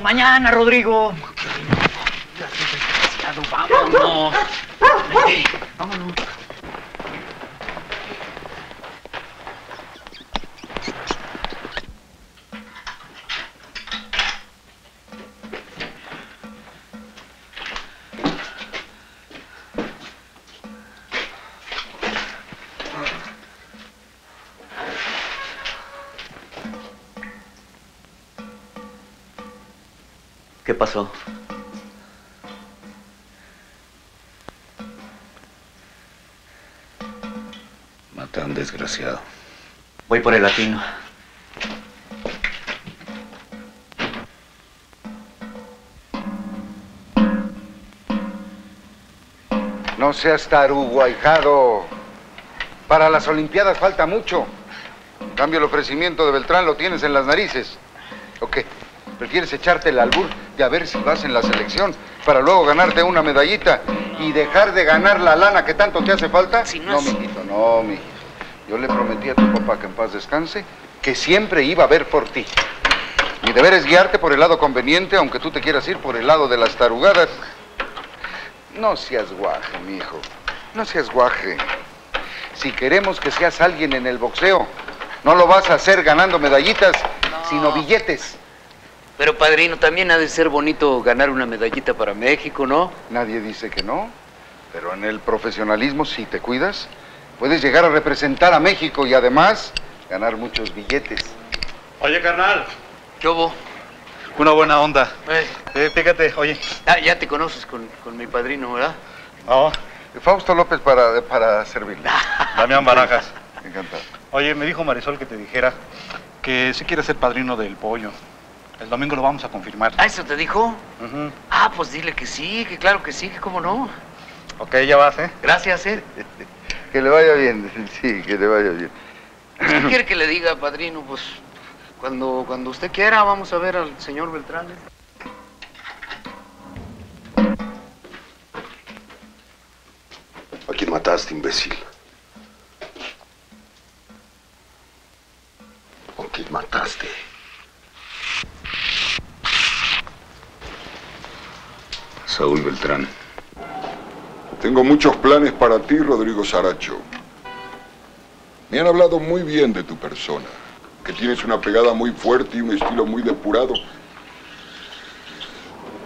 mañana, Rodrigo. Vámonos. Pasó? Mata a un desgraciado. Voy por el latino. No seas tarugo, ahijado. Para las Olimpiadas falta mucho. En cambio, el ofrecimiento de Beltrán lo tienes en las narices. ¿O qué? ¿Prefieres echarte el albur de a ver si vas en la selección para luego ganarte una medallita y dejar de ganar la lana que tanto te hace falta? Si no no, es- mijito, no, mijito. Yo le prometí a tu papá que en paz descanse que siempre iba a ver por ti. Mi deber es guiarte por el lado conveniente, aunque tú te quieras ir por el lado de las tarugadas. No seas guaje, mijo. No seas guaje. Si queremos que seas alguien en el boxeo, no lo vas a hacer ganando medallitas, sino billetes. Pero padrino, también ha de ser bonito ganar una medallita para México, ¿no? Nadie dice que no, pero en el profesionalismo, si te cuidas, puedes llegar a representar a México y además ganar muchos billetes. Oye, carnal, ¿Qué hubo? una buena onda. Eh, Eh, fíjate, oye. ah, ya te conoces con, con mi padrino, ¿verdad? Oh, Fausto López para, para servirle. Damián Barajas. Encantado. Oye, me dijo Marisol que te dijera que si quiere ser padrino del pollo. El domingo lo vamos a confirmar. ¿Ah, eso te dijo? Ujú. Ah, pues dile que sí, que claro que sí, que cómo no. Ok, ya vas, ¿eh? Gracias, ¿eh? Que le vaya bien, sí, que le vaya bien. ¿Qué quiere que le diga, padrino? Pues cuando, cuando usted quiera, vamos a ver al señor Beltrán. ¿eh? ¿A quién mataste, imbécil? ¿A quién mataste? Saúl Beltrán. Tengo muchos planes para ti, Rodrigo Saracho. Me han hablado muy bien de tu persona, que tienes una pegada muy fuerte y un estilo muy depurado.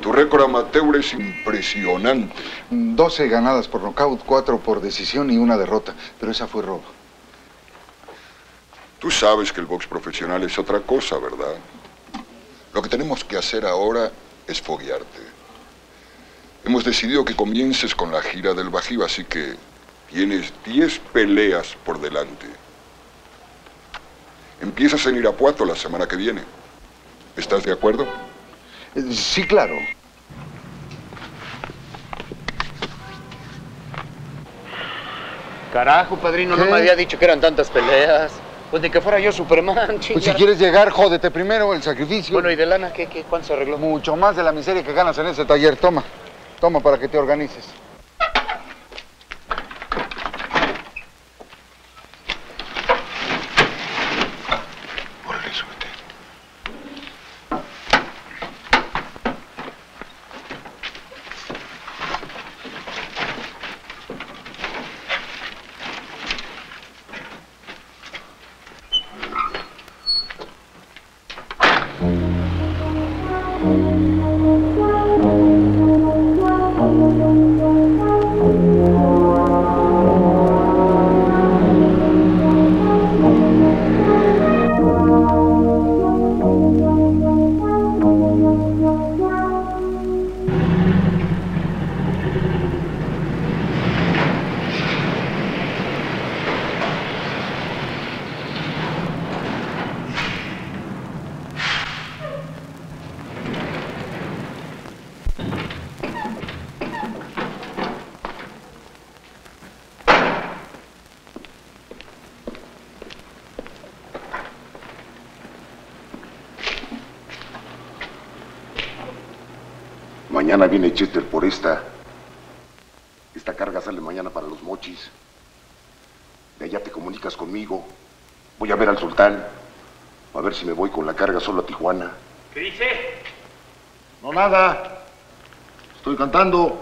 Tu récord amateur es impresionante. 12 ganadas por nocaut, 4 por decisión y una derrota, pero esa fue robo. Tú sabes que el box profesional es otra cosa, ¿verdad? Lo que tenemos que hacer ahora es foguearte. Hemos decidido que comiences con la gira del Bajío, así que tienes 10 peleas por delante. Empiezas en Irapuato la semana que viene. ¿Estás de acuerdo? Eh, Sí, claro. Carajo, padrino, no me había dicho que eran tantas peleas. Pues ni que fuera yo Superman, Pues si quieres llegar, jódete primero el sacrificio. Bueno, ¿y de lana qué, qué? ¿Cuánto se arregló? Mucho más de la miseria que ganas en ese taller. Toma, toma para que te organices. Chester por esta. Esta carga sale mañana para los mochis. De allá te comunicas conmigo. Voy a ver al sultán. A ver si me voy con la carga solo a Tijuana. ¿Qué dice? No nada. Estoy cantando.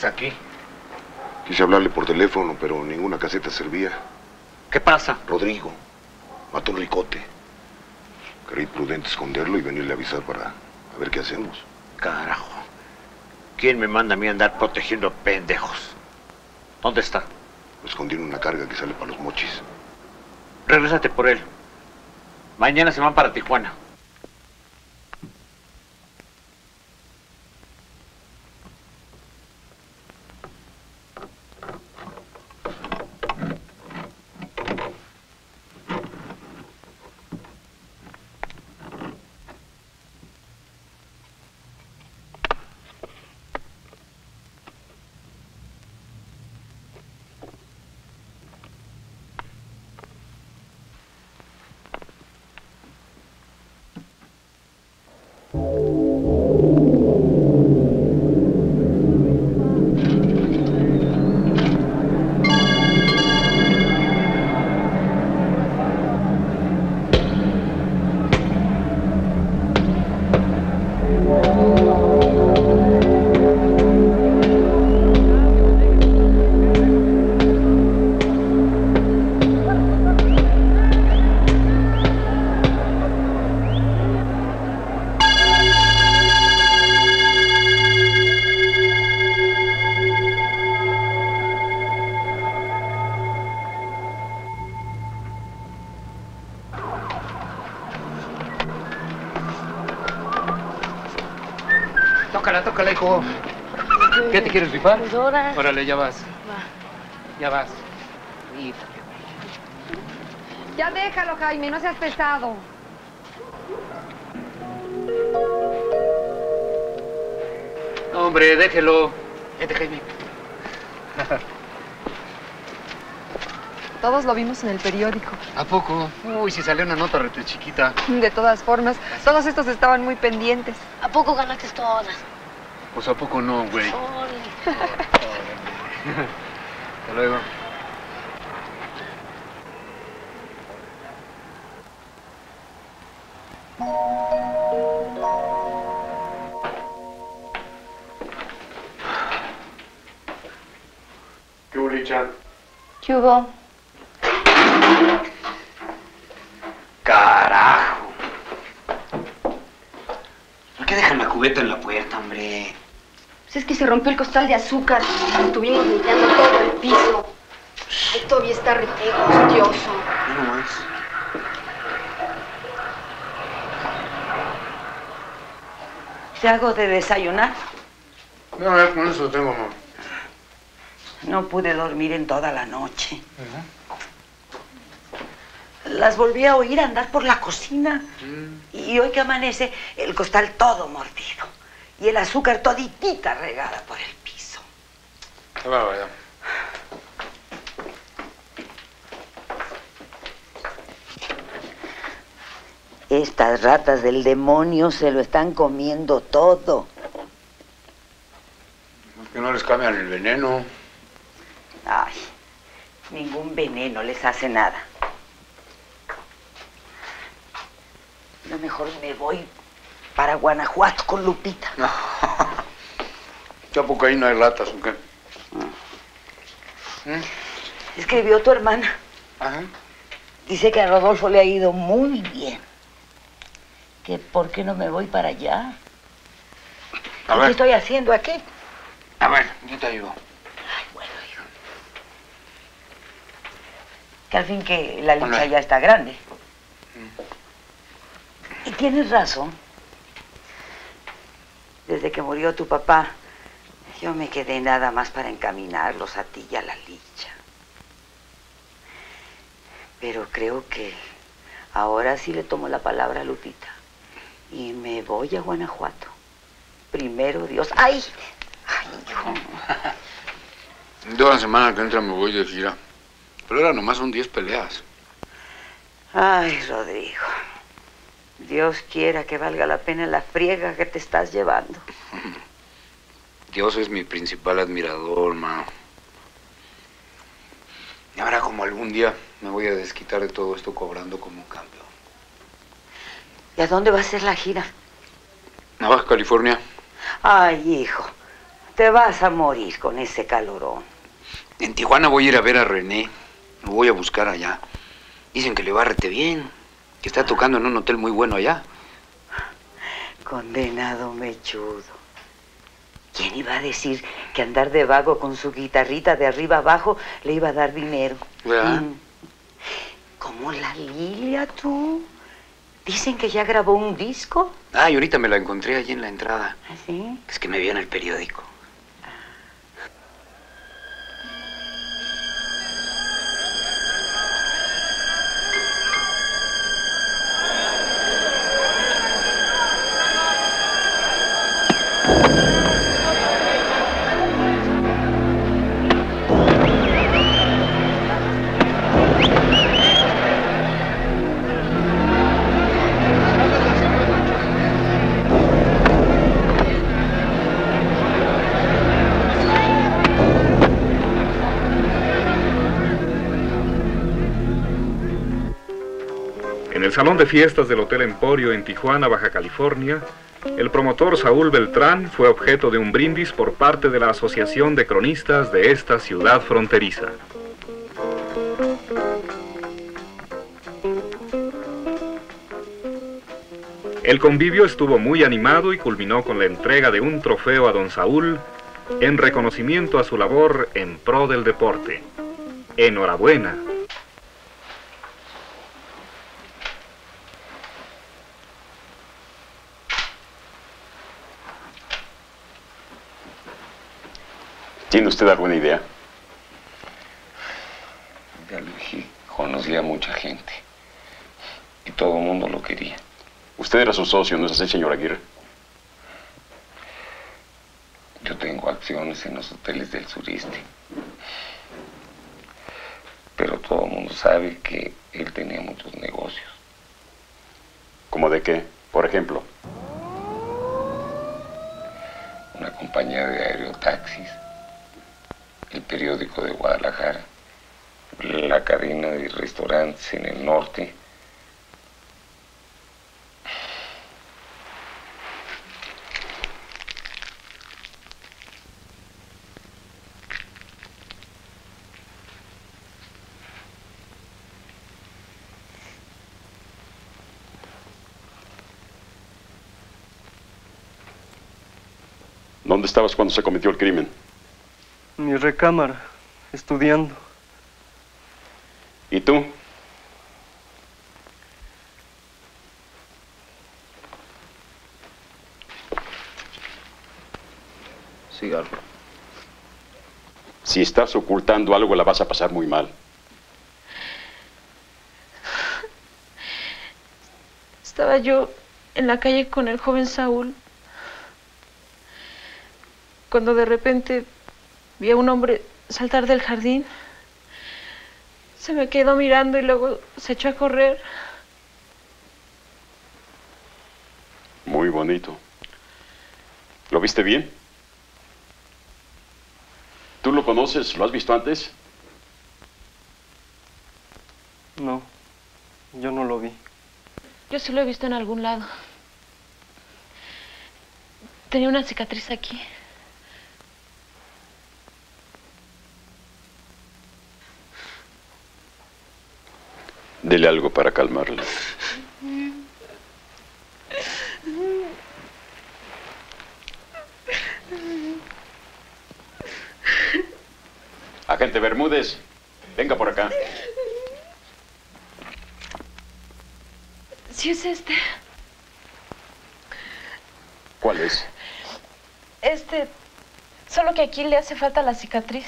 ¿Qué es aquí? Quise hablarle por teléfono, pero ninguna caseta servía. ¿Qué pasa? Rodrigo mató un ricote. Creí prudente esconderlo y venirle a avisar para a ver qué hacemos. Carajo. ¿Quién me manda a mí andar protegiendo pendejos? ¿Dónde está? Lo escondí en una carga que sale para los mochis. Regrésate por él. Mañana se van para Tijuana. Te quieres rifar? Pues ahora. Órale, ya vas. Va. Ya vas. Y Ya déjalo, Jaime, no seas pesado. Hombre, déjelo. Vete, Jaime. Todos lo vimos en el periódico. ¿A poco? Uy, si salió una nota rete chiquita. De todas formas, todos estos estaban muy pendientes. ¿A poco ganaste todas? Pues a poco no, güey. Hasta luego. ¿Qué Ulicha? ¿Qué hubo? ¡Carajo! ¿Por qué dejan la cubeta en la puerta, hombre? Pues es que se rompió el costal de azúcar. Estuvimos limpiando todo el piso. Ay, todavía está re angustioso. No más. ¿Te hago de desayunar? No, ya con eso tengo, mamá. No pude dormir en toda la noche. Las volví a oír andar por la cocina. Y hoy que amanece, el costal todo mordido. Y el azúcar toditita regada por el piso. Qué barbaridad. Estas ratas del demonio se lo están comiendo todo. Que no les cambian el veneno. Ay, ningún veneno les hace nada. Lo mejor me voy para Guanajuato con Lupita. ¿Ya poco ahí no hay ratas o qué? Escribió tu hermana. Ajá. Dice que a Rodolfo le ha ido muy bien. Que por qué no me voy para allá. A ¿Y ver. ¿Qué estoy haciendo aquí? A ver, yo te ayudo. Ay, bueno. Que al fin que la lucha ya está grande. Y tienes razón. Desde que murió tu papá, yo me quedé nada más para encaminarlos a ti y a la licha. Pero creo que ahora sí le tomo la palabra a Lupita. Y me voy a Guanajuato. Primero Dios. ¡Ay! ¡Ay, hijo! Toda la semana que entra me voy de gira. Pero ahora nomás son 10 peleas. Ay, Rodrigo. Dios quiera que valga la pena la friega que te estás llevando. Dios es mi principal admirador, ma. Y ahora como algún día me voy a desquitar de todo esto cobrando como campeón. ¿Y a dónde va a ser la gira? A Baja California. Ay, hijo, te vas a morir con ese calorón. En Tijuana voy a ir a ver a René. Lo voy a buscar allá. Dicen que le va rete bien. Que está tocando en un hotel muy bueno allá. Condenado mechudo. ¿Quién iba a decir que andar de vago con su guitarrita de arriba abajo le iba a dar dinero? ¿Verdad? Mm. Como la Lilia, tú. Dicen que ya grabó un disco. Ah, y ahorita me la encontré allí en la entrada. ¿Así? Es que me vio en el periódico. De fiestas del Hotel Emporio en Tijuana, Baja California, el promotor Saúl Beltrán fue objeto de un brindis por parte de la Asociación de Cronistas de esta ciudad fronteriza. El convivio estuvo muy animado y culminó con la entrega de un trofeo a don Saúl en reconocimiento a su labor en pro del deporte. Enhorabuena. ¿Tiene usted alguna idea? Ya lo dije, conocía a mucha gente. Y todo el mundo lo quería. Usted era su socio, ¿no es así, señor Aguirre? Yo tengo acciones en los hoteles del sureste. Pero todo el mundo sabe que él tenía muchos negocios. ¿Cómo de qué? Por ejemplo. Una compañía de aerotaxis, el periódico de Guadalajara, la cadena de restaurantes en el norte. ¿Dónde estabas cuando se cometió el crimen? En mi recámara, estudiando. ¿Y tú? Cigarro. Si estás ocultando algo, la vas a pasar muy mal. Estaba yo en la calle con el joven Saúl cuando de repente vi a un hombre saltar del jardín. Se me quedó mirando y luego se echó a correr. Muy bonito. ¿Lo viste bien? ¿Tú lo conoces? ¿Lo has visto antes? No, yo no lo vi. Yo sí lo he visto en algún lado. Tenía una cicatriz aquí. Dele algo para calmarla. Agente Bermúdez, venga por acá. Sí es este. ¿Cuál es? Este. Solo que aquí le hace falta la cicatriz.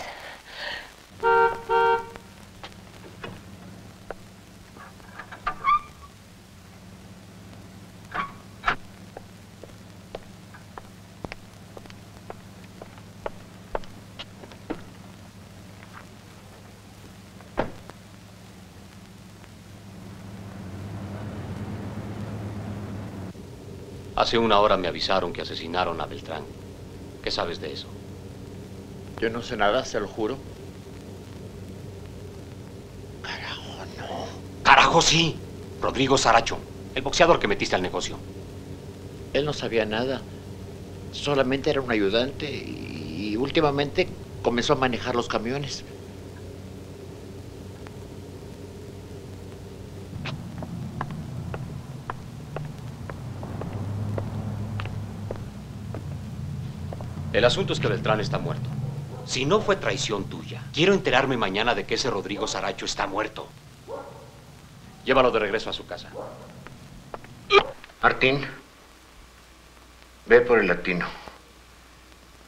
Hace una hora me avisaron que asesinaron a Beltrán. ¿Qué sabes de eso? Yo no sé nada, se lo juro. ¡Carajo, sí! Rodrigo Saracho, el boxeador que metiste al negocio. Él no sabía nada. Solamente era un ayudante y últimamente comenzó a manejar los camiones. El asunto es que Beltrán está muerto. Si no fue traición tuya, quiero enterarme mañana de que ese Rodrigo Saracho está muerto. Llévalo de regreso a su casa. Martín, ve por el latino.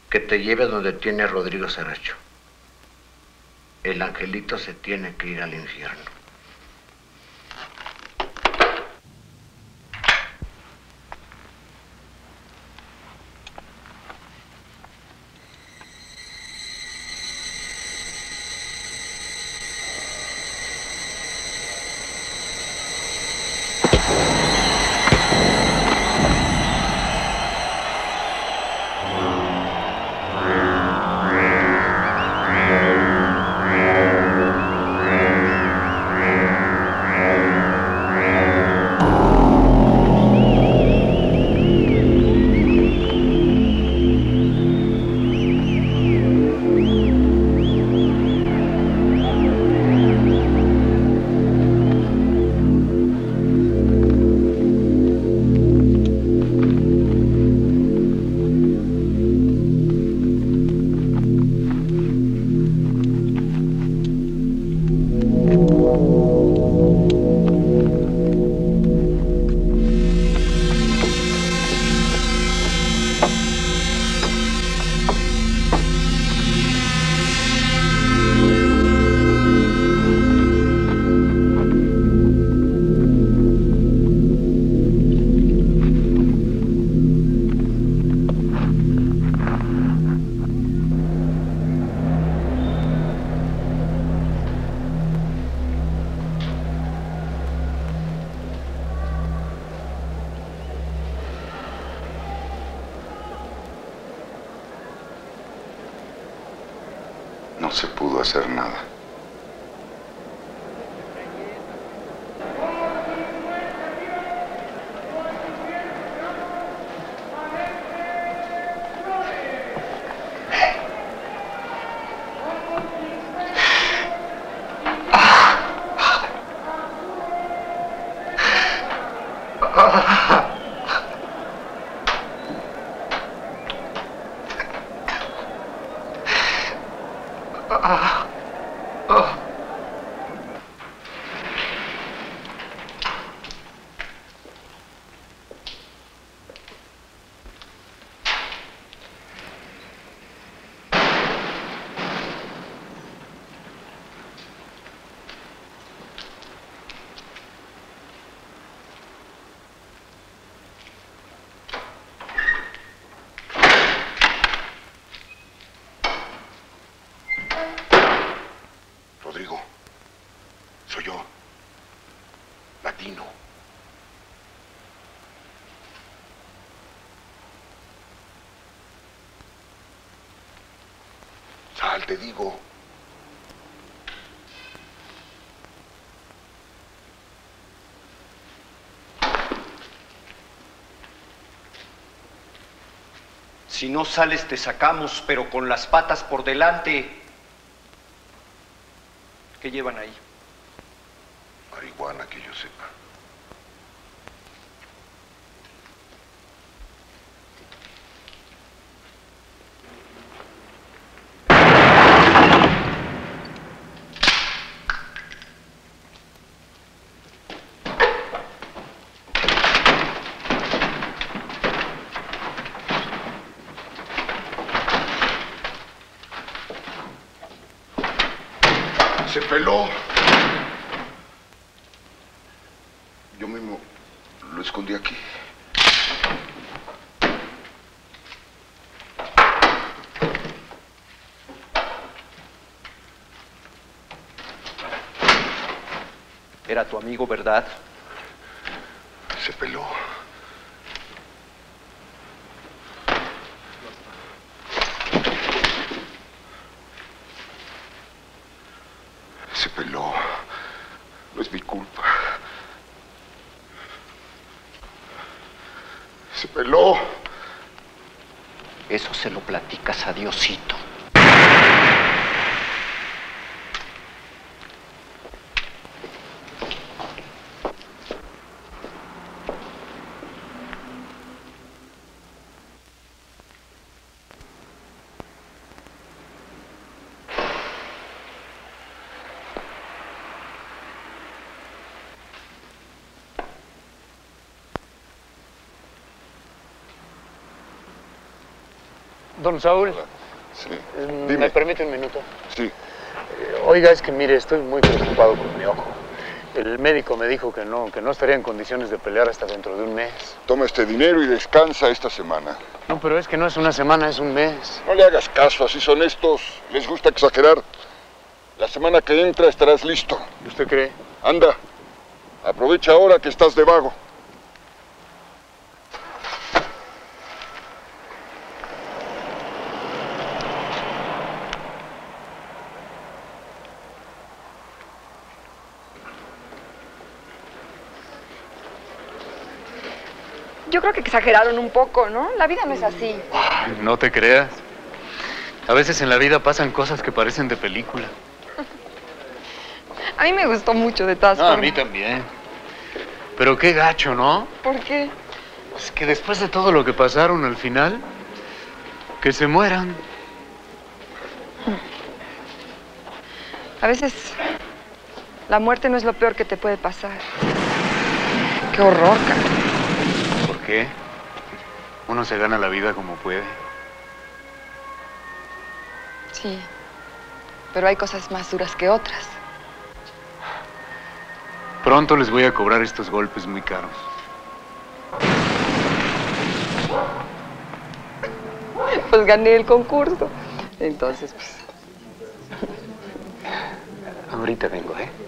Que te lleve donde tiene a Rodrigo Saracho. El angelito se tiene que ir al infierno. Te digo. Si no sales te sacamos, pero con las patas por delante. ¿Qué llevan ahí? Era tu amigo, ¿verdad? Se peló. Se peló. No es mi culpa. Se peló. Eso se lo platicas a Diosito. Don Saúl, Sí. eh, Dime. ¿me permite un minuto? Sí. Eh, Oiga, es que mire, estoy muy preocupado con mi ojo. El médico me dijo que no, que no estaría en condiciones de pelear hasta dentro de un mes. Toma este dinero y descansa esta semana. No, pero es que no es una semana, es un mes. No le hagas caso, así son estos. Les gusta exagerar. La semana que entra estarás listo. ¿Usted cree? Anda, aprovecha ahora que estás de vago. Creo que exageraron un poco, ¿no? La vida no es así. No te creas. A veces en la vida pasan cosas que parecen de película. A mí me gustó mucho de todas No, a mí también. Pero qué gacho, ¿no? ¿Por qué? Es que después de todo lo que pasaron al final, que se mueran. A veces la muerte no es lo peor que te puede pasar. Qué horror, cara. ¿Por qué? Uno se gana la vida como puede. Sí. Pero hay cosas más duras que otras. Pronto les voy a cobrar estos golpes muy caros. Pues gané el concurso. Entonces, pues. Ahorita vengo, ¿eh?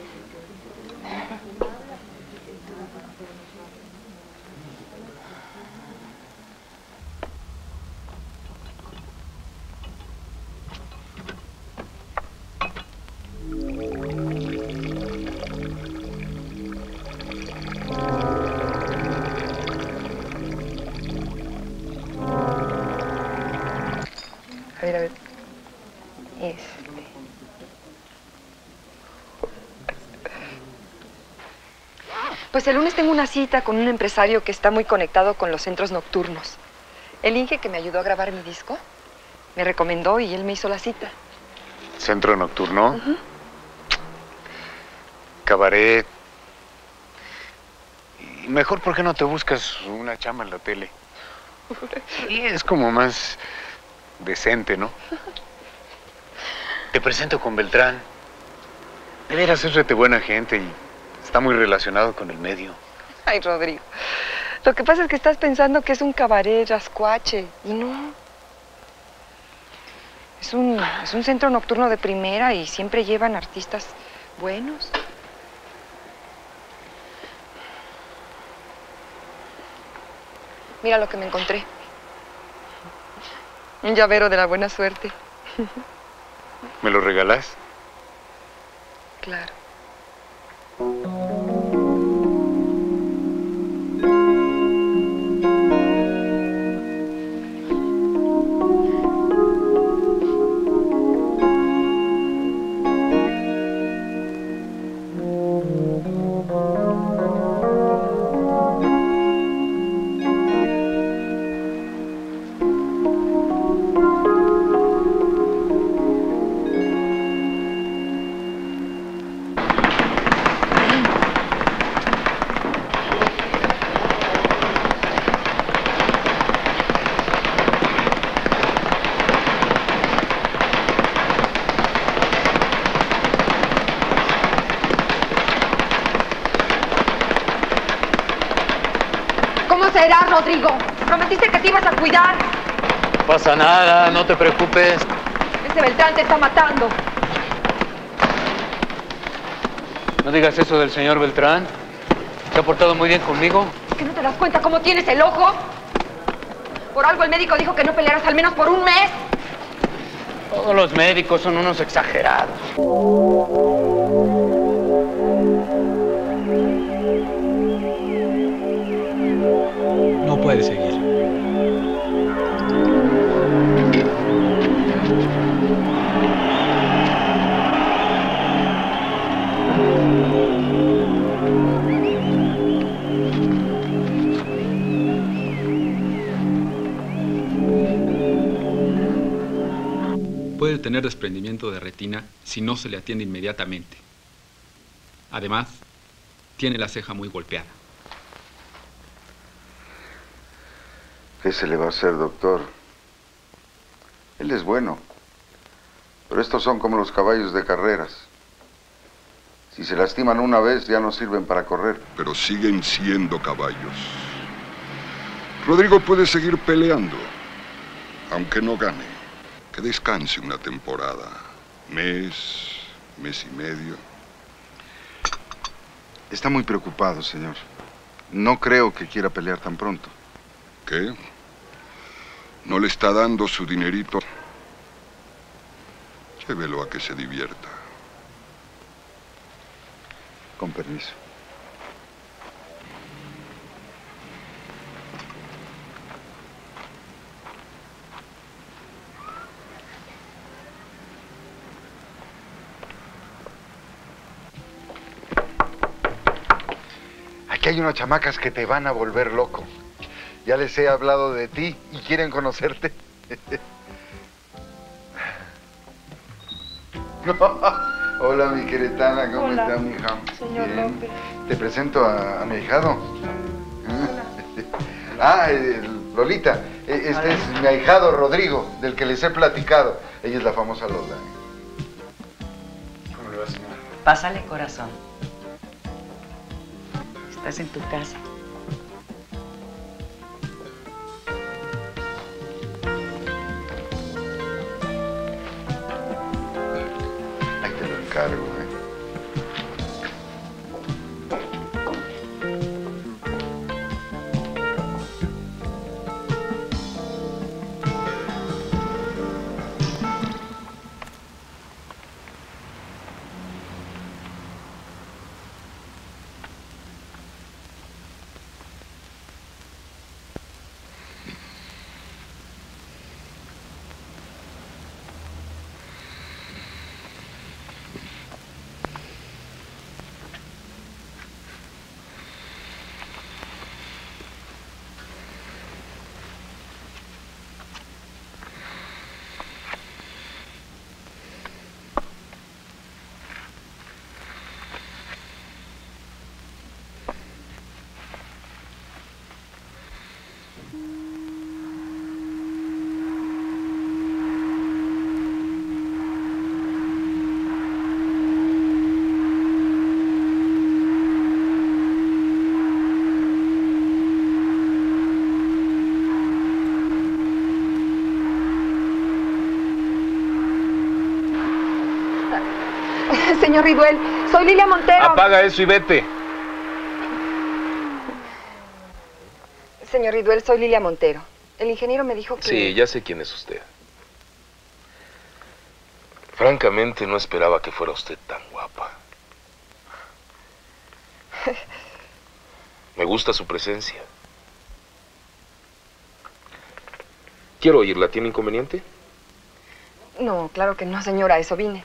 Pues el lunes tengo una cita con un empresario que está muy conectado con los centros nocturnos. El Inge que me ayudó a grabar mi disco me recomendó y él me hizo la cita. Centro nocturno. Cabaret. Y mejor, ¿por qué no te buscas una chama en la tele? Y es como más decente, ¿no? Te presento con Beltrán. De veras es rete buena gente y está muy relacionado con el medio. Ay, Rodrigo. Lo que pasa es que estás pensando que es un cabaret rascuache y no. Es un, es un centro nocturno de primera y siempre llevan artistas buenos. Mira lo que me encontré. Un llavero de la buena suerte. ¿Me lo regalás? Claro. No te preocupes. Ese Beltrán te está matando. No digas eso del señor Beltrán. Se ha portado muy bien conmigo. ¿Que no te das cuenta cómo tienes el ojo? Por algo el médico dijo que no pelearas al menos por un mes. Todos los médicos son unos exagerados. Tener desprendimiento de retina si no se le atiende inmediatamente. Además, tiene la ceja muy golpeada. ¿Qué se le va a hacer, doctor? Él es bueno. Pero estos son como los caballos de carreras. Si se lastiman una vez, ya no sirven para correr. Pero siguen siendo caballos. Rodrigo puede seguir peleando, aunque no gane. Que descanse una temporada. Mes, mes y medio. Está muy preocupado, señor. No creo que quiera pelear tan pronto. ¿Qué? ¿No le está dando su dinerito? Llévelo a que se divierta. Con permiso. Aquí hay unas chamacas que te van a volver loco. Ya les he hablado de ti y quieren conocerte. Hola, mi queretana, ¿cómo Hola, está, mi hija? señor Bien. López. Te presento a, a mi ahijado. Ah, Lolita. E- Este es mi ahijado Rodrigo, del que les he platicado. Ella es la famosa Lola. ¿Cómo le va, señora? Pásale, corazón. Estás en tu casa. Riduel, soy Lilia Montero. Apaga eso y vete. Señor Riduel, soy Lilia Montero. El ingeniero me dijo que... Sí, ya sé quién es usted. Francamente no esperaba que fuera usted tan guapa. Me gusta su presencia. Quiero oírla. ¿Tiene inconveniente? No, claro que no, señora, eso vine.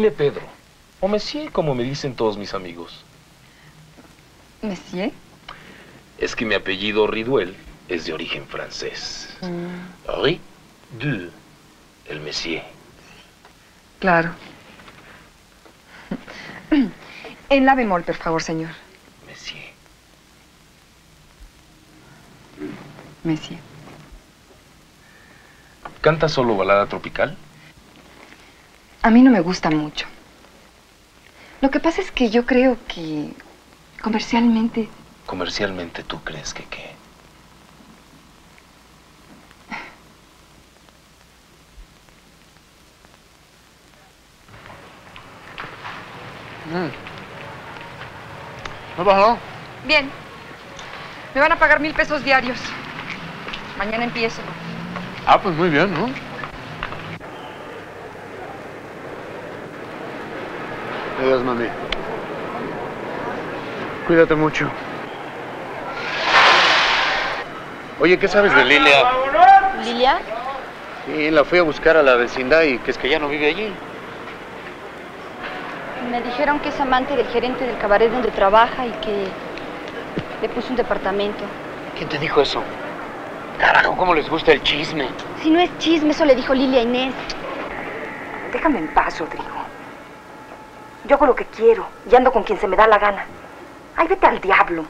Dime Pedro. O Monsieur, como me dicen todos mis amigos. ¿Monsieur? Es que mi apellido Riduel es de origen francés. Riduel. El Monsieur. Claro. En la bemol, por favor, señor. Monsieur. Monsieur. ¿Canta solo balada tropical? A mí no me gusta mucho. Lo que pasa es que yo creo que comercialmente Comercialmente, ¿tú crees que qué? ¿No bajó? Bien. Me van a pagar mil pesos diarios. Mañana empiezo. Ah, pues muy bien, ¿no? Adiós, mami. Cuídate mucho. Oye, ¿qué sabes de Lilia? ¿Lilia? Sí, la fui a buscar a la vecindad y que es que ya no vive allí. Me dijeron que es amante del gerente del cabaret donde trabaja y que le puso un departamento. ¿Quién te dijo eso? Carajo, ¿cómo les gusta el chisme? Si no es chisme, eso le dijo Lilia Inés. Déjame en paz, Rodrigo. Yo hago lo que quiero y ando con quien se me da la gana. Ay, vete al diablo.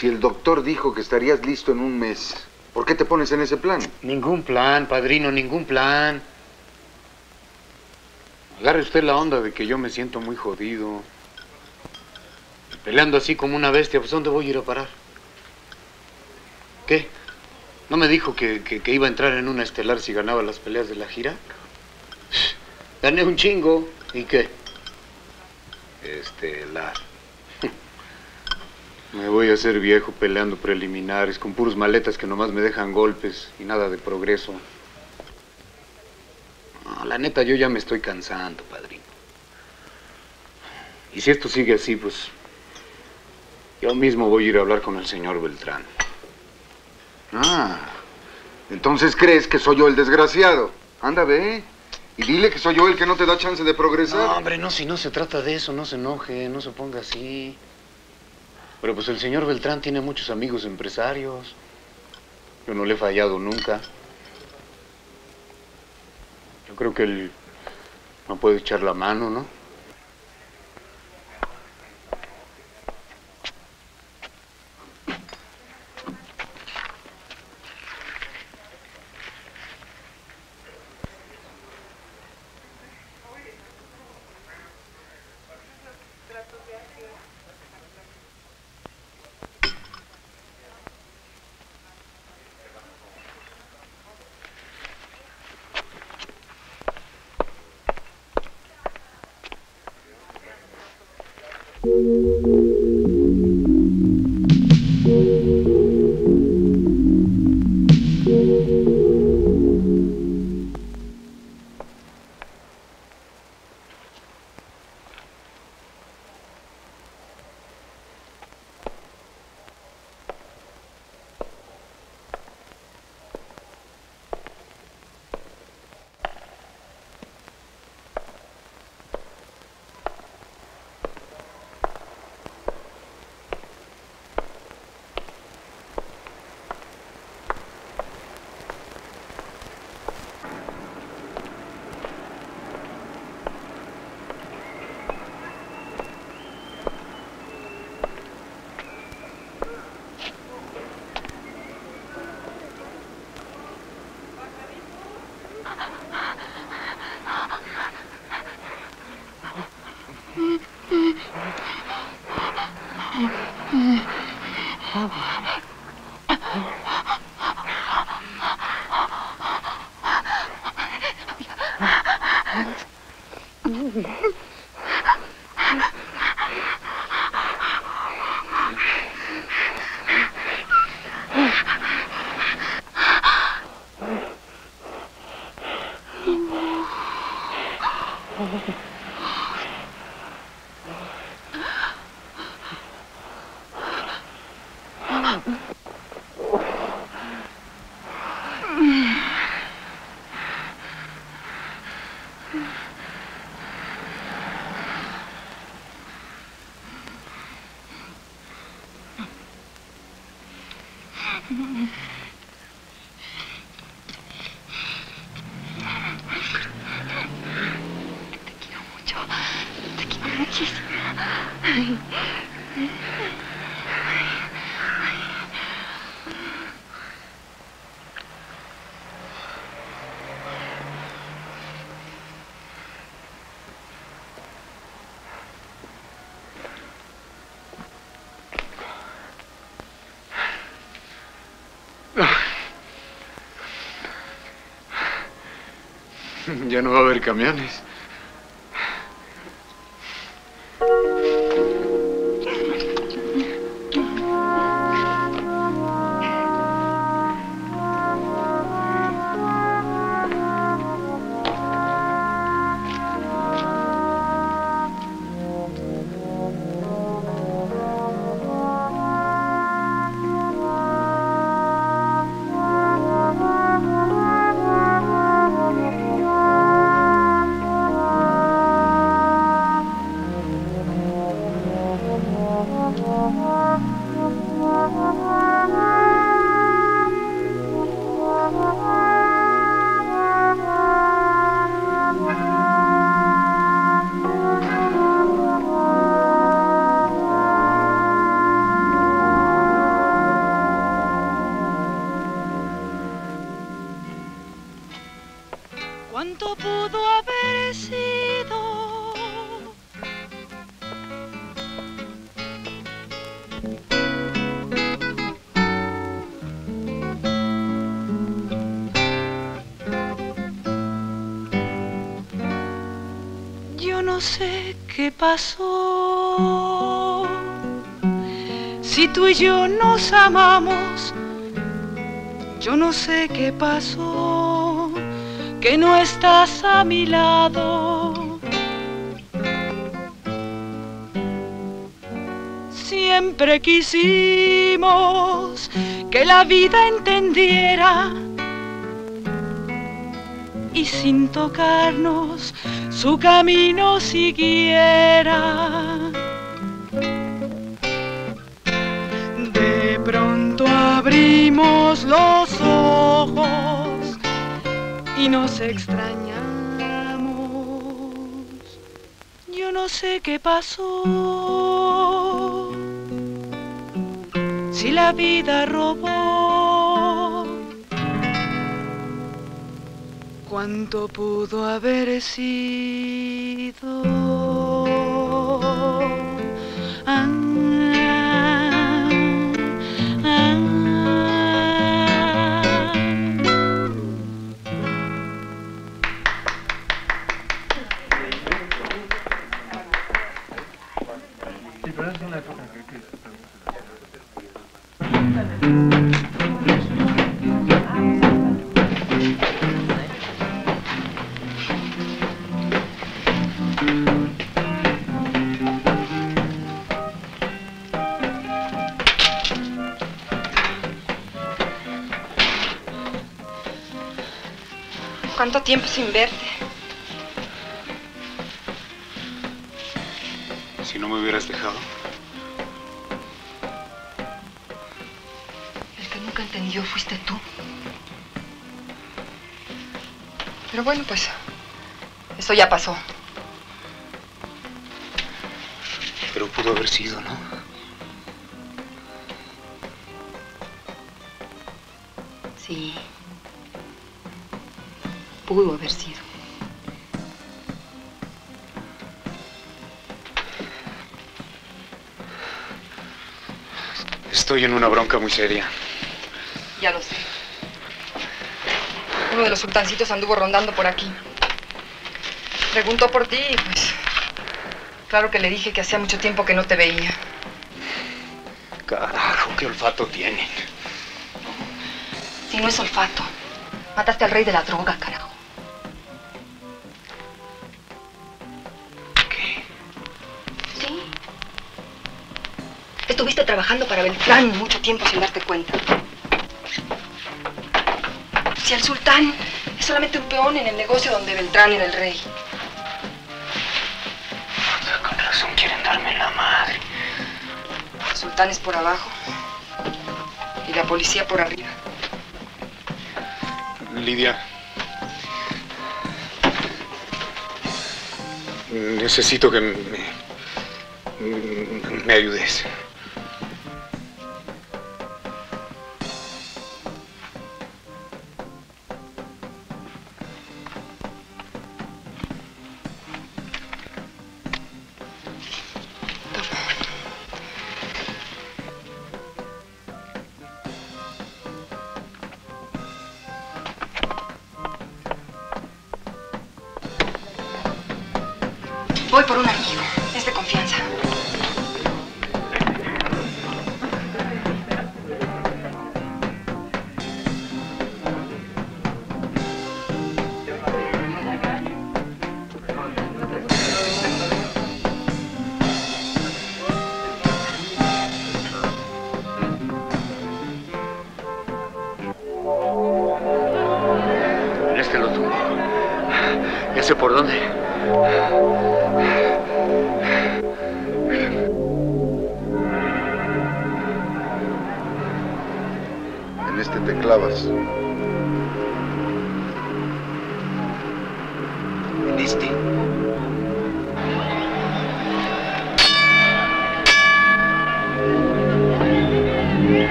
Si el doctor dijo que estarías listo en un mes, ¿por qué te pones en ese plan? Ningún plan, padrino, ningún plan. Agarre usted la onda de que yo me siento muy jodido. Peleando así como una bestia, pues ¿dónde voy a ir a parar? ¿Qué? ¿No me dijo que, que- iba a entrar en una estelar si ganaba las peleas de la gira? Gané un chingo. ¿Y qué? Estelar. Me voy a hacer viejo peleando preliminares con puros maletas que nomás me dejan golpes y nada de progreso. La neta, yo ya me estoy cansando, padrino. Y si esto sigue así, pues yo mismo voy a ir a hablar con el señor Beltrán. Ah, entonces crees que soy yo el desgraciado. Anda, ve. Y dile que soy yo el que no te da chance de progresar. No, hombre, no, si no se trata de eso, no se enoje, no se ponga así. Pero pues el señor Beltrán tiene muchos amigos empresarios. Yo no le he fallado nunca. Yo creo que él no puede echar la mano, ¿no? Ya no va a haber camiones. Yo no sé qué pasó. Si tú y yo nos amamos, yo no sé qué pasó que no estás a mi lado. Siempre quisimos que la vida entendiera y sin tocarnos su camino siguiera. De pronto abrimos los ojos y nos extrañamos. Yo no sé qué pasó. La vida robó, cuánto pudo haber sido. Tiempo sin verte? Si no me hubieras dejado. El que nunca entendió fuiste tú. Pero bueno, pues, eso ya pasó. Pero pudo haber sido, ¿no? Estoy en una bronca muy seria. Ya lo sé. Uno de los sultancitos anduvo rondando por aquí. Preguntó por ti y pues... Claro que le dije que hacía mucho tiempo que no te veía. Carajo, qué olfato tienen. Si no es olfato. Mataste al rey de la droga, carajo. Trabajando para Beltrán mucho tiempo sin darte cuenta. Si el sultán es solamente un peón en el negocio donde Beltrán era el rey. Con razón quieren darme la madre. El sultán es por abajo y la policía por arriba. Lidia. Necesito que me, me ayudes.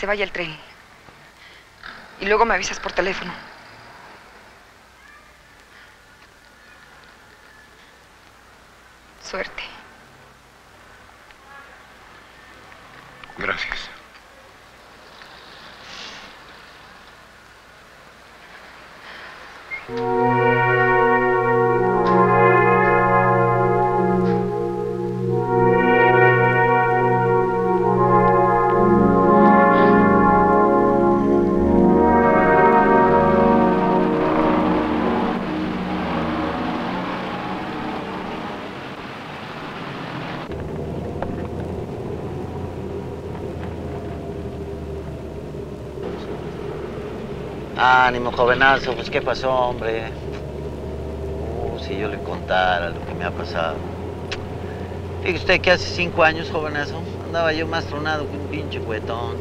Se vaya el tren. Y luego me avisas por teléfono. Jovenazo, pues ¿qué pasó, hombre? Uh, si yo le contara lo que me ha pasado. Fíjese usted que hace cinco años, jovenazo, andaba yo más tronado que un pinche cuetón,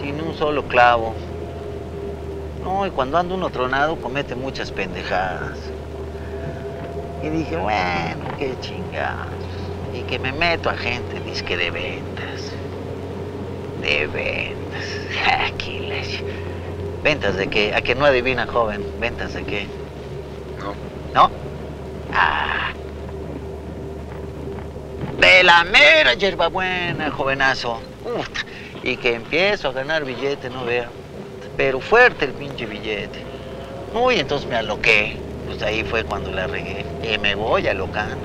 sin un solo clavo. No, y cuando anda uno tronado comete muchas pendejadas. Y dije, bueno, qué chingados. Y que me meto a gente, disque de ventas. De ventas. ¿Ventas de qué? ¿A que no adivina, joven? ¿Ventas de qué? No. ¿No? Ah. De la mera hierbabuena, jovenazo. Uf, y que empiezo a ganar billete, no vea. Pero fuerte el pinche billete. Uy, entonces me aloqué. Pues ahí fue cuando la regué. Y me voy alocando.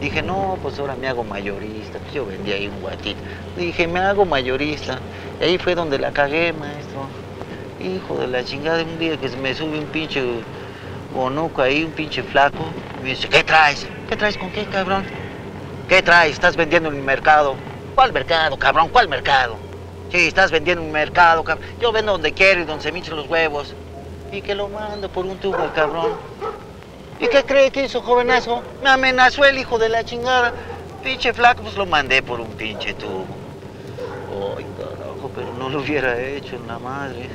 Dije, no, pues ahora me hago mayorista. Pues yo vendía ahí un guatito. Dije, me hago mayorista. Y ahí fue donde la cagué, maestro. Hijo de la chingada, un día que se me sube un pinche bonuco ahí, un pinche flaco. Me dice, ¿qué traes? ¿Qué traes con qué, cabrón? ¿Qué traes? ¿Estás vendiendo en mi mercado? ¿Cuál mercado, cabrón? ¿Cuál mercado? Sí, estás vendiendo en un mercado, cabrón. Yo vendo donde quiero y donde se me hinchen los huevos. Y que lo mando por un tubo, el cabrón. ¿Y qué cree que hizo, jovenazo? Me amenazó el hijo de la chingada. Pinche flaco, pues lo mandé por un pinche tubo. Ay, carajo, pero no lo hubiera hecho en la madre.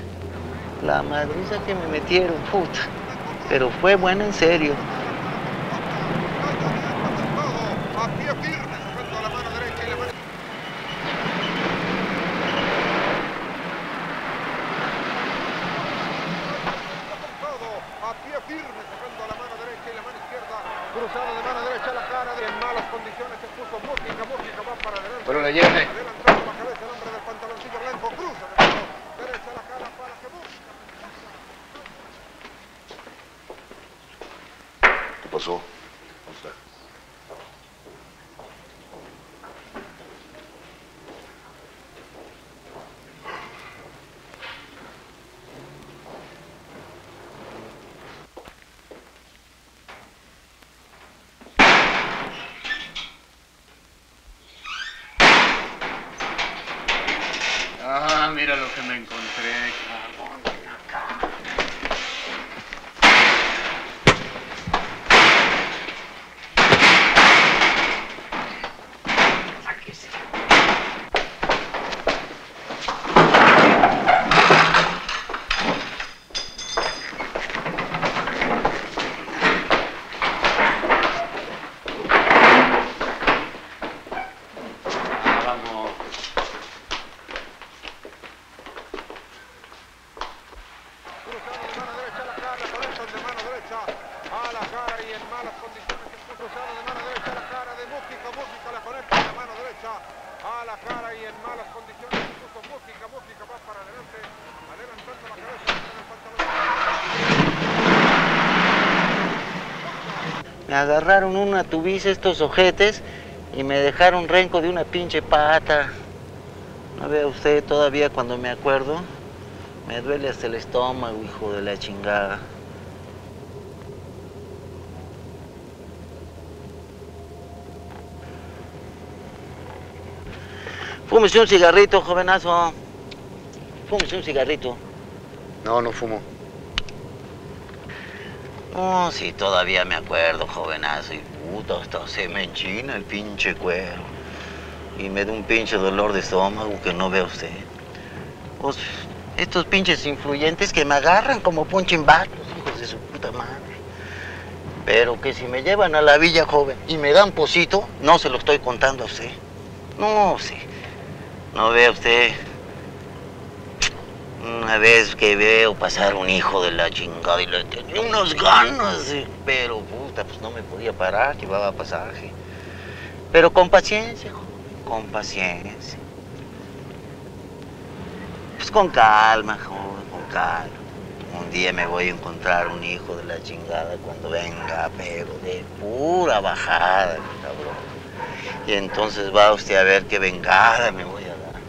La madriza que me metieron, puta. Pero fue bueno en serio. A pie firme, sacando la mano derecha y la mano izquierda. Cruzado de mano derecha a la cara. En malas condiciones se puso Mújica. Mújica va para adelante. Pero la lleve. Adelantando la cabeza el hombre del pantaloncillo blanco. Cruza de mano derecha a la cara para que Mújica. ¿Qué pasó? ¿Dónde está? Ah, mira lo que me encontré, cabrón. Ven acá. Cruzado de mano derecha a la cara, la conectan de mano derecha a la cara y en malas condiciones. se puso Cruzado de mano derecha a la cara de Mújica. Mújica la conecta de mano derecha a la cara y en malas condiciones. se puso Mújica. Mújica va para adelante. Va levantando la cabeza en el pantalón. Me agarraron una tubiza estos ojetes y me dejaron renco de una pinche pata. No vea usted todavía cuando me acuerdo. Me duele hasta el estómago, hijo de la chingada. Fúmese un cigarrito, jovenazo. Fúmese un cigarrito. No, no fumo. Oh, sí, todavía me acuerdo, jovenazo. Y puta, hasta se me enchina el pinche cuero. Y me da un pinche dolor de estómago que no ve usted. Pues, estos pinches influyentes que me agarran como punching bag, los hijos de su puta madre. Pero que si me llevan a la villa joven y me dan posito, no se lo estoy contando a usted. No, sí. No ve usted. Una vez que veo pasar un hijo de la chingada y le tenía unas ganas, pero puta, pues no me podía parar, llevaba pasaje. Pero con paciencia, con paciencia. Pues con calma, joven, con calma. Un día me voy a encontrar un hijo de la chingada cuando venga, pero de pura bajada, cabrón. Y entonces va usted a ver qué vengada me voy a dar.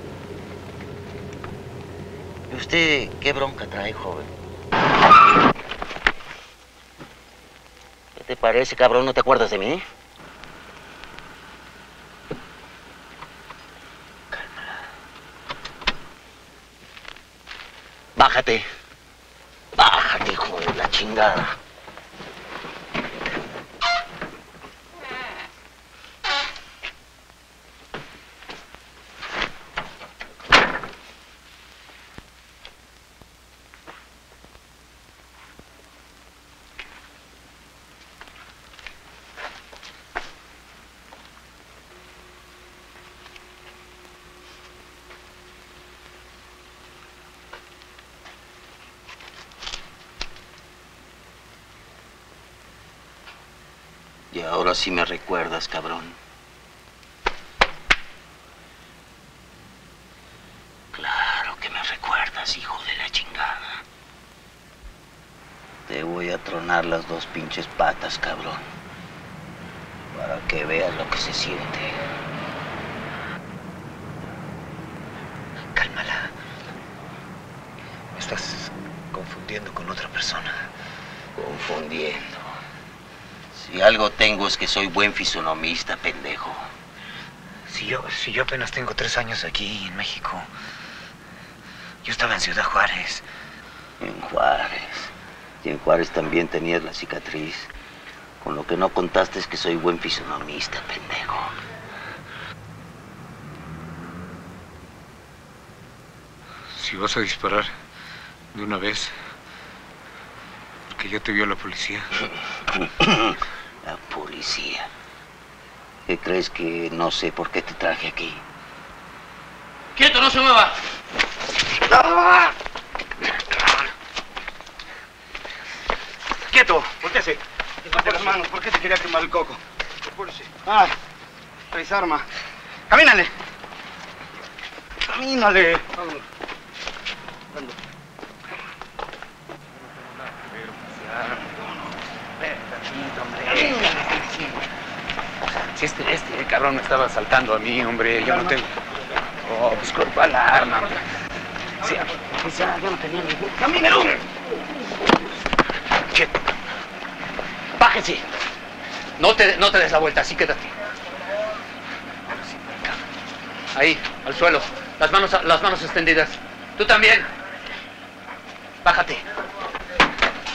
¿Y usted qué bronca trae, joven? ¿Qué te parece, cabrón? ¿No te acuerdas de mí? Bájate. Bájate, hijo de la chingada. Y ahora sí me recuerdas, cabrón. Claro que me recuerdas, hijo de la chingada. Te voy a tronar las dos pinches patas, cabrón. Para que veas lo que se siente. Cálmala. Me estás confundiendo con otra persona. Confundiendo. Si algo tengo es que soy buen fisonomista, pendejo. Si yo, si yo apenas tengo tres años aquí en México. Yo estaba en Ciudad Juárez. En Juárez. Y en Juárez también tenías la cicatriz. Con lo que no contaste es que soy buen fisonomista, pendejo. Si vas a disparar de una vez. Porque ya te vio la policía. Policía. ¿Qué crees que no sé por qué te traje aquí? ¡Quieto, no se mueva! ¡Quieto! ¡Voltease! Levante las manos, ¿por qué se quería quemar el coco? Ah, traes arma. ¡Camínale! ¡Camínale! Vámonos. Ando. Si este, este cabrón me estaba asaltando a mí, hombre, yo no tengo. Oh, pues la arma. hombre. Sí, pues yo no tenía ningún. ¡Camínalo! ¡Quieto! ¡Bájese! No te, no te des la vuelta, así quédate. Ahí, al suelo. Las manos, las manos extendidas. Tú también. Bájate.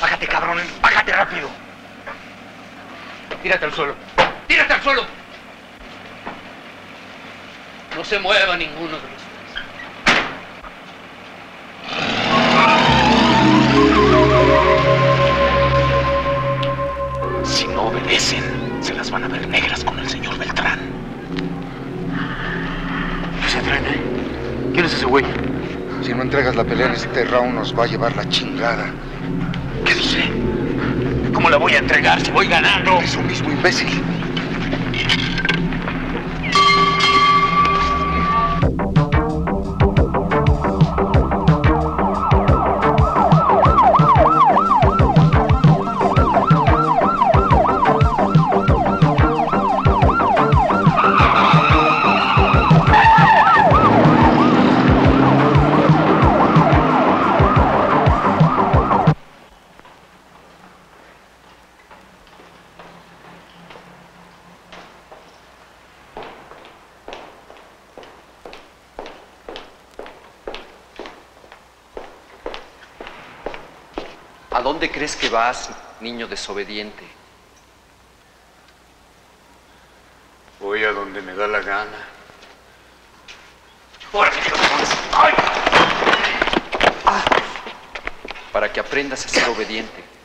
Bájate, cabrón. Bájate rápido. Tírate al suelo. Tírate al suelo. No se mueva ninguno de los Si no obedecen, se las van a ver negras con el señor Beltrán. ¿Quién es ese güey? Si no entregas la pelea en este round, nos nos va a llevar la chingada. ¿Qué dice? ¿Cómo la voy a entregar si voy ganando? Eso mismo, imbécil. Crees que vas, niño desobediente? Voy a donde me da la gana. Para que aprendas a ser obediente.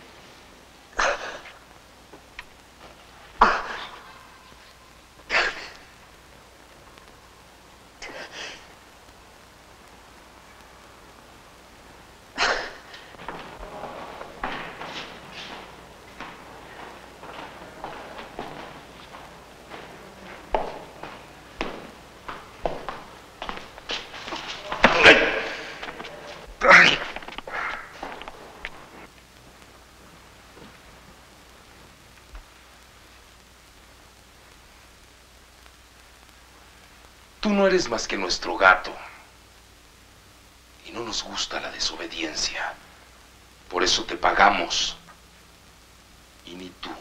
Tú no eres más que nuestro gato. Y no nos gusta la desobediencia. Por eso te pagamos. Y ni tú,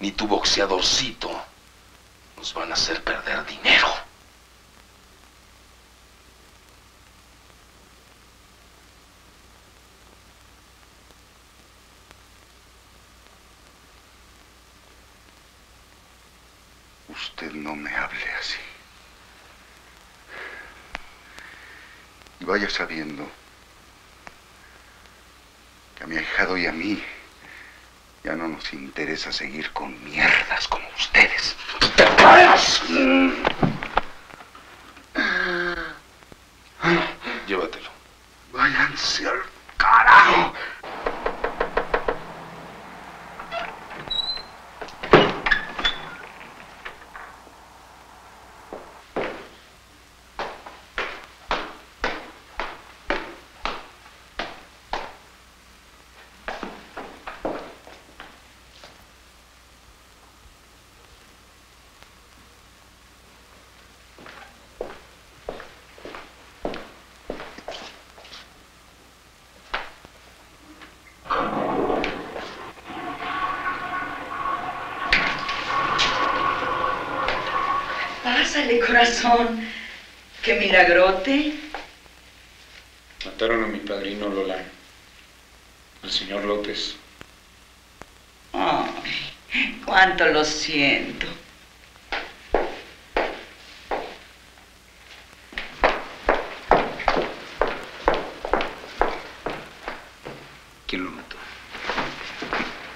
ni tu boxeadorcito nos van a hacer perder dinero. Usted no me hable así. Y vaya sabiendo que a mi ahijado y a mí ya no nos interesa seguir con mierdas como ustedes. Llévatelo. Váyanse al carajo. Pásale, corazón. Qué milagrote. Mataron a mi padrino Lola. Al señor López. Ay, cuánto lo siento. ¿Quién lo mató?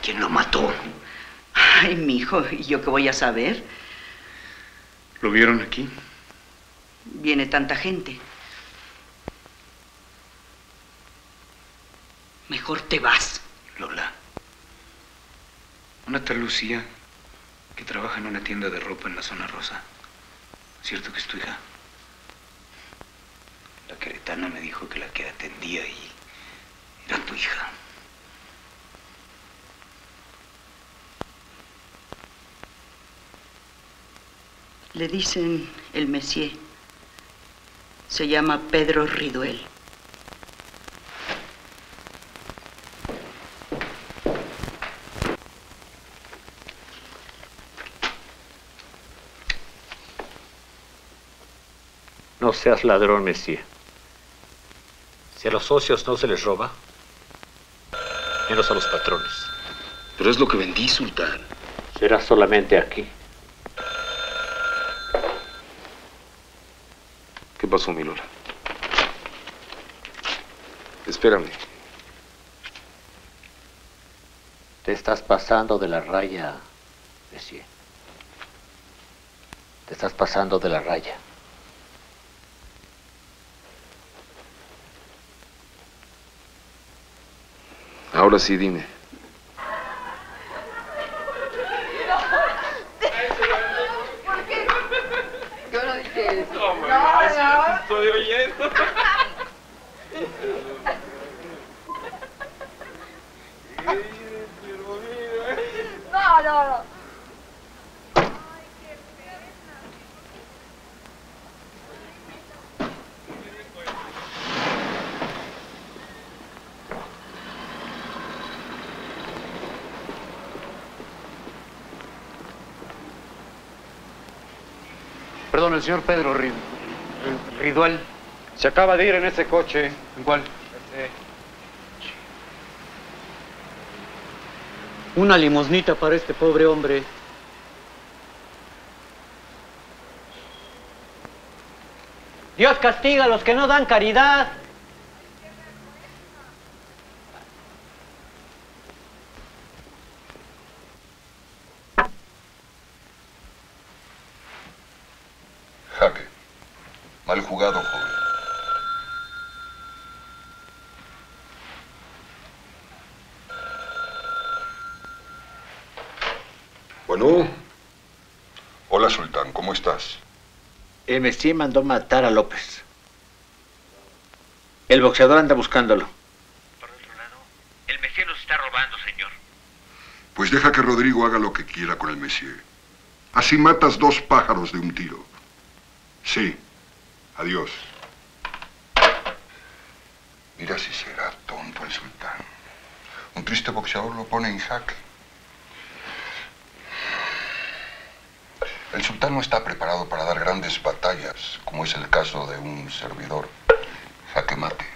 ¿Quién lo mató? Ay, mijo, ¿y yo qué voy a saber? ¿Lo vieron aquí? Viene tanta gente. Mejor te vas. Lola. Una tal Lucía que trabaja en una tienda de ropa en la zona rosa. ¿Cierto que es tu hija? La queretana me dijo que la que atendía ahí era tu hija. Le dicen el Messier. Se llama Pedro Riduel. No seas ladrón, Mesía. Si a los socios no se les roba, menos a los patrones. Pero es lo que vendí, Sultán. Será solamente aquí. ¿Qué pasó, mi Lola? Espérame. Te estás pasando de la raya, Mesía. Te estás pasando de la raya. Ahora sí, dime. Yo no dije eso. No, no. Estoy oyendo. No, no, no. Perdón, el señor Pedro Rid- Rid- Riduel. Se acaba de ir en ese coche. ¿En cuál? Una limosnita para este pobre hombre. Dios castiga a los que no dan caridad. Jaque. Mal jugado, joven. Bueno. Hola, Sultán, ¿cómo estás? El Messier mandó matar a López. El boxeador anda buscándolo. El Messier nos está robando, señor. Pues deja que Rodrigo haga lo que quiera con el Messier. Así matas dos pájaros de un tiro. Sí. Adiós. Mira si será tonto el sultán. Un triste boxeador lo pone en jaque. El sultán no está preparado para dar grandes batallas, como es el caso de un servidor. Jaque mate.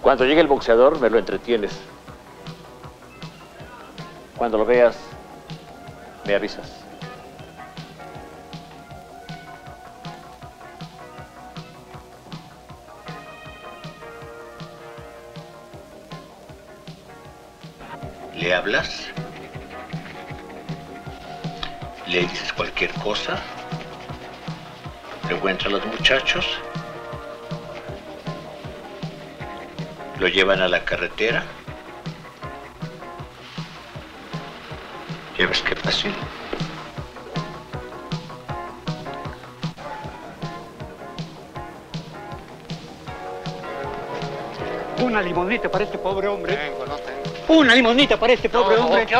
Cuando llegue el boxeador, me lo entretienes. Cuando lo veas, me avisas. Cualquier cosa? Luego entran los muchachos. Lo llevan a la carretera. ¿Ya ves qué fácil? Una limonita para este pobre hombre. Una limonita para este pobre No, hombre. ¿qué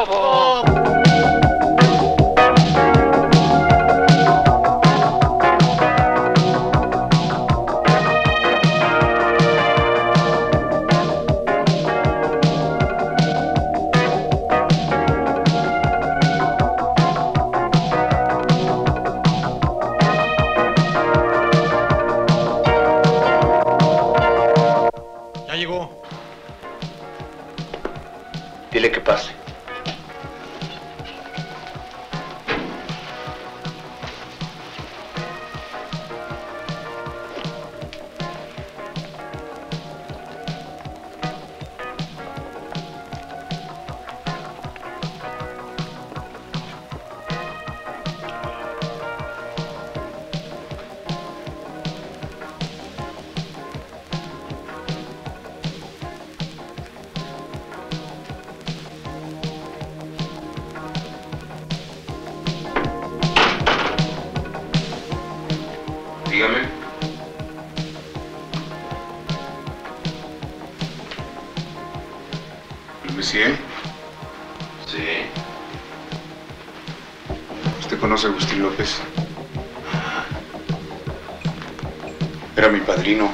Era mi padrino.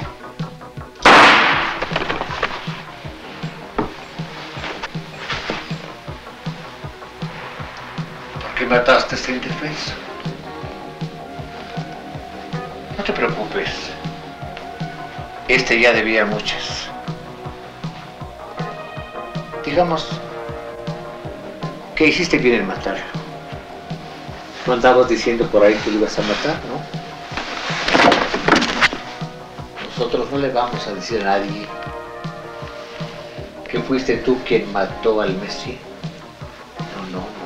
¿Por qué mataste a este indefenso? No te preocupes. Este ya debía muchas. Digamos que hiciste bien en matarlo. No andabas diciendo por ahí que lo ibas a matar, ¿no? No le vamos a decir a nadie que fuiste tú quien mató al Messi. No, no.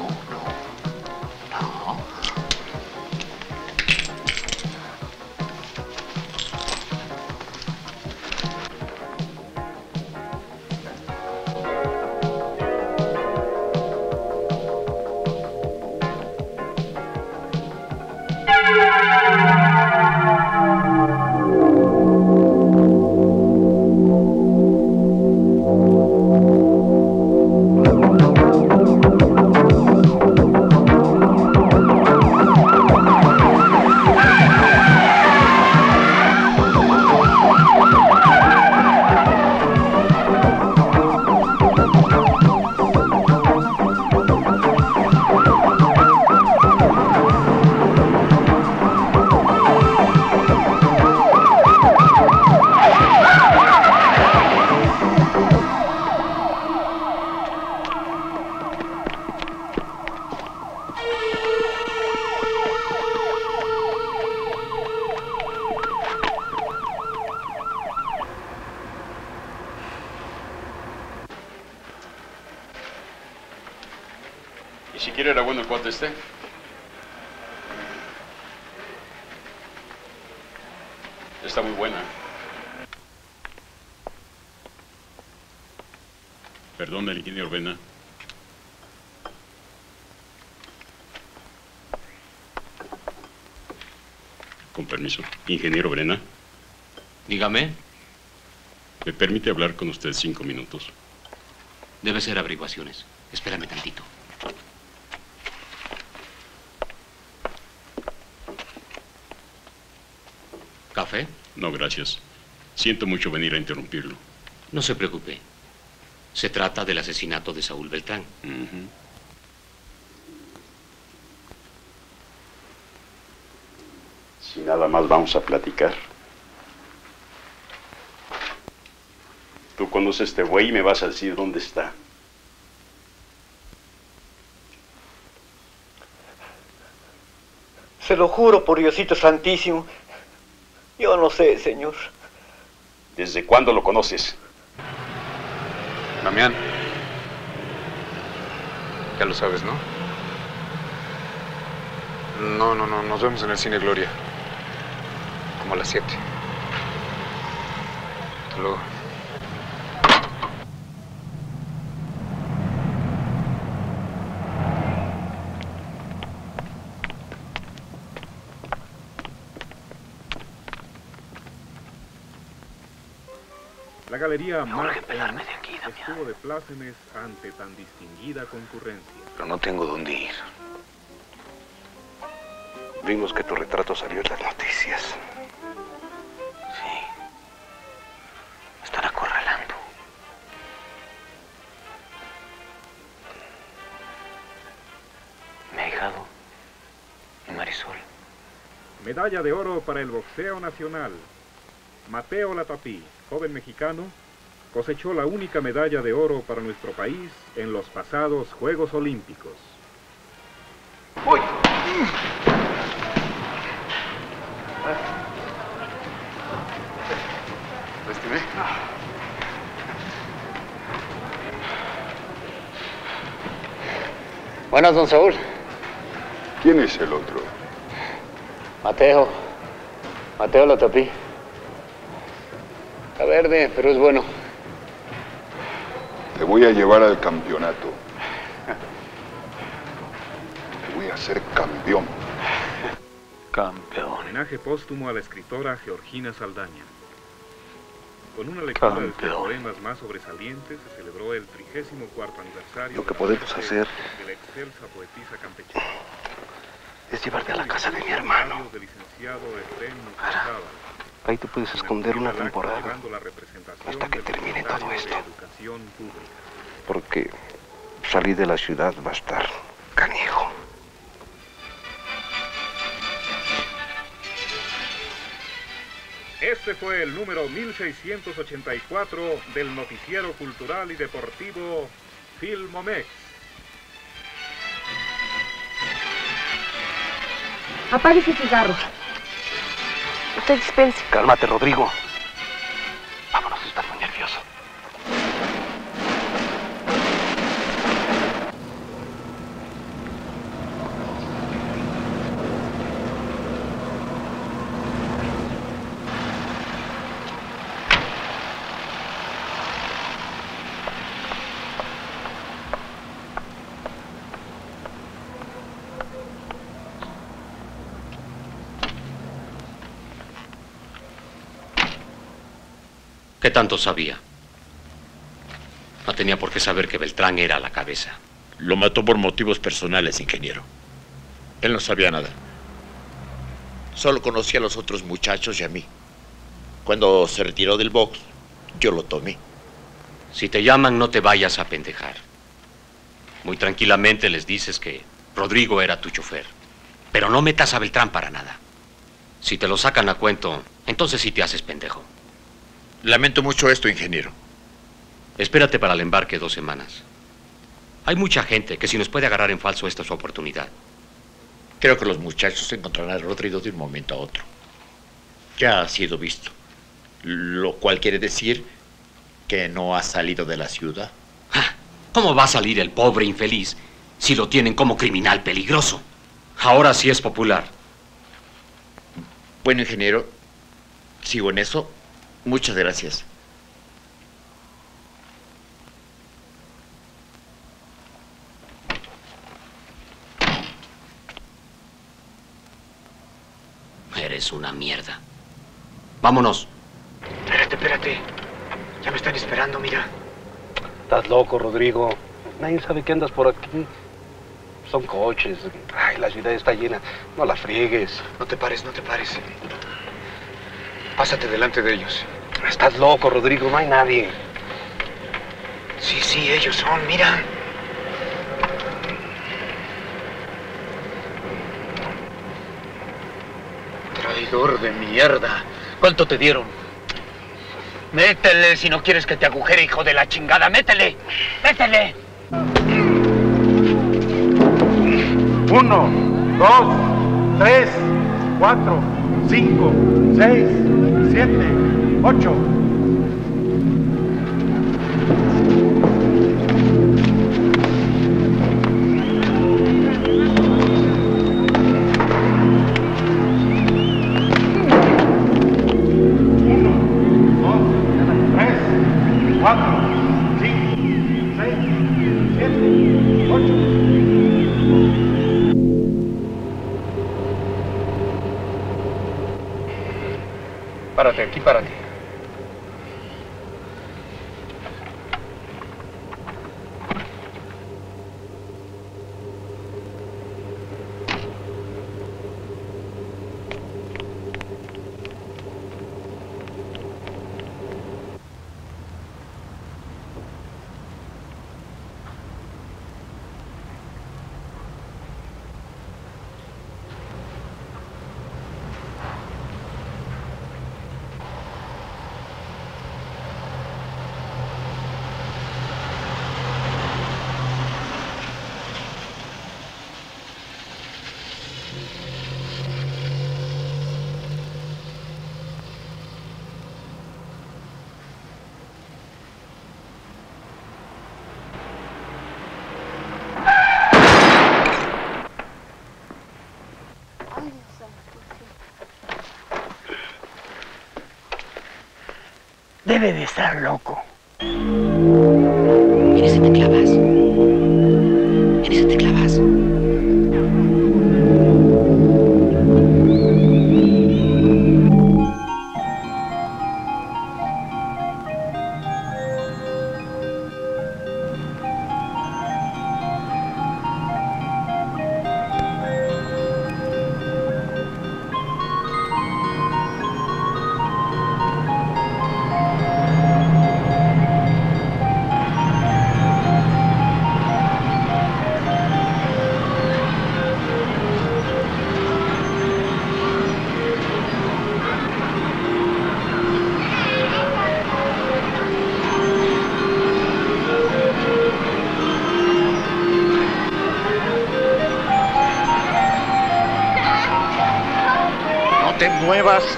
Este? Está muy buena. Perdón, el ingeniero Vena. Con permiso. Ingeniero Brena. Dígame. ¿Me permite hablar con usted cinco minutos? Debe ser averiguaciones. Espérame tantito. ¿Café? No, gracias. Siento mucho venir a interrumpirlo. No se preocupe. Se trata del asesinato de Saúl Beltrán. Si nada más vamos a platicar. Tú conoces este güey y me vas a decir dónde está. Se lo juro por Diosito Santísimo. Yo no sé, señor. ¿Desde cuándo lo conoces? Damián. Ya lo sabes, ¿no? No, no, no. Nos vemos en el Cine Gloria. Como a las 7. Hasta luego. Mark que pelarme de aquí, estuvo de plácemes ante tan distinguida concurrencia. Pero no tengo dónde ir. Vimos que tu retrato salió en las noticias. Sí. Me están acorralando. Mi ahijado y Marisol. Medalla de oro para el boxeo nacional. Mateo Latapí, joven mexicano, cosechó la única medalla de oro para nuestro país en los pasados Juegos Olímpicos. ¡Uy! Lastimé. Buenas, don Saúl. ¿Quién es el otro? Mateo. Mateo Latapí. Está verde, pero es bueno. Voy a llevar al campeonato. Te voy a hacer campeón. Campeón. Homenaje póstumo a la escritora Georgina Saldaña. Con una lectura de sus Campeón. poemas más sobresalientes se celebró el 34 aniversario Lo que de la podemos hacer de la excelsa poetisa campechana. Es llevarte a la casa de mi hermano. Mendizábal, Ahí te puedes esconder una temporada. hasta que termine todo esto. Porque salir de la ciudad va a estar canijo. Este fue el número 1684 del noticiero cultural y deportivo Filmomex. Apague ese cigarro. Cálmate, Rodrigo. ¿Qué tanto sabía? No tenía por qué saber que Beltrán era la cabeza. Lo mató por motivos personales, ingeniero. Él no sabía nada. Solo conocía a los otros muchachos y a mí. Cuando se retiró del box, yo lo tomé. Si te llaman, no te vayas a pendejar. Muy tranquilamente les dices que Rodrigo era tu chofer. Pero no metas a Beltrán para nada. Si te lo sacan a cuento, entonces sí te haces pendejo. Lamento mucho esto, ingeniero. Espérate para el embarque dos semanas. Hay mucha gente que si nos puede agarrar en falso, esta es su oportunidad. Creo que los muchachos encontrarán a Rodrigo de un momento a otro. Ya ha sido visto. Lo cual quiere decir que no ha salido de la ciudad. ¿Cómo va a salir el pobre infeliz si lo tienen como criminal peligroso. Ahora sí es popular. Bueno, ingeniero, sigo en eso. Muchas gracias. Eres una mierda. Vámonos. Espérate, espérate. Ya me están esperando, mira. Estás loco, Rodrigo. Nadie sabe que andas por aquí. Son coches. Ay, la ciudad está llena. No la friegues. No te pares, no te pares. Pásate delante de ellos. Estás loco, Rodrigo. No hay nadie. Sí, sí, ellos son. Mira. Traidor de mierda. ¿Cuánto te dieron? Métele si no quieres que te agujere, hijo de la chingada. Métele. Métele. Uno, dos, tres, cuatro, cinco, seis, siete, ocho. Tres, cuatro, cinco, seis, siete, ocho. Párate, aquí párate. Debe de estar loco.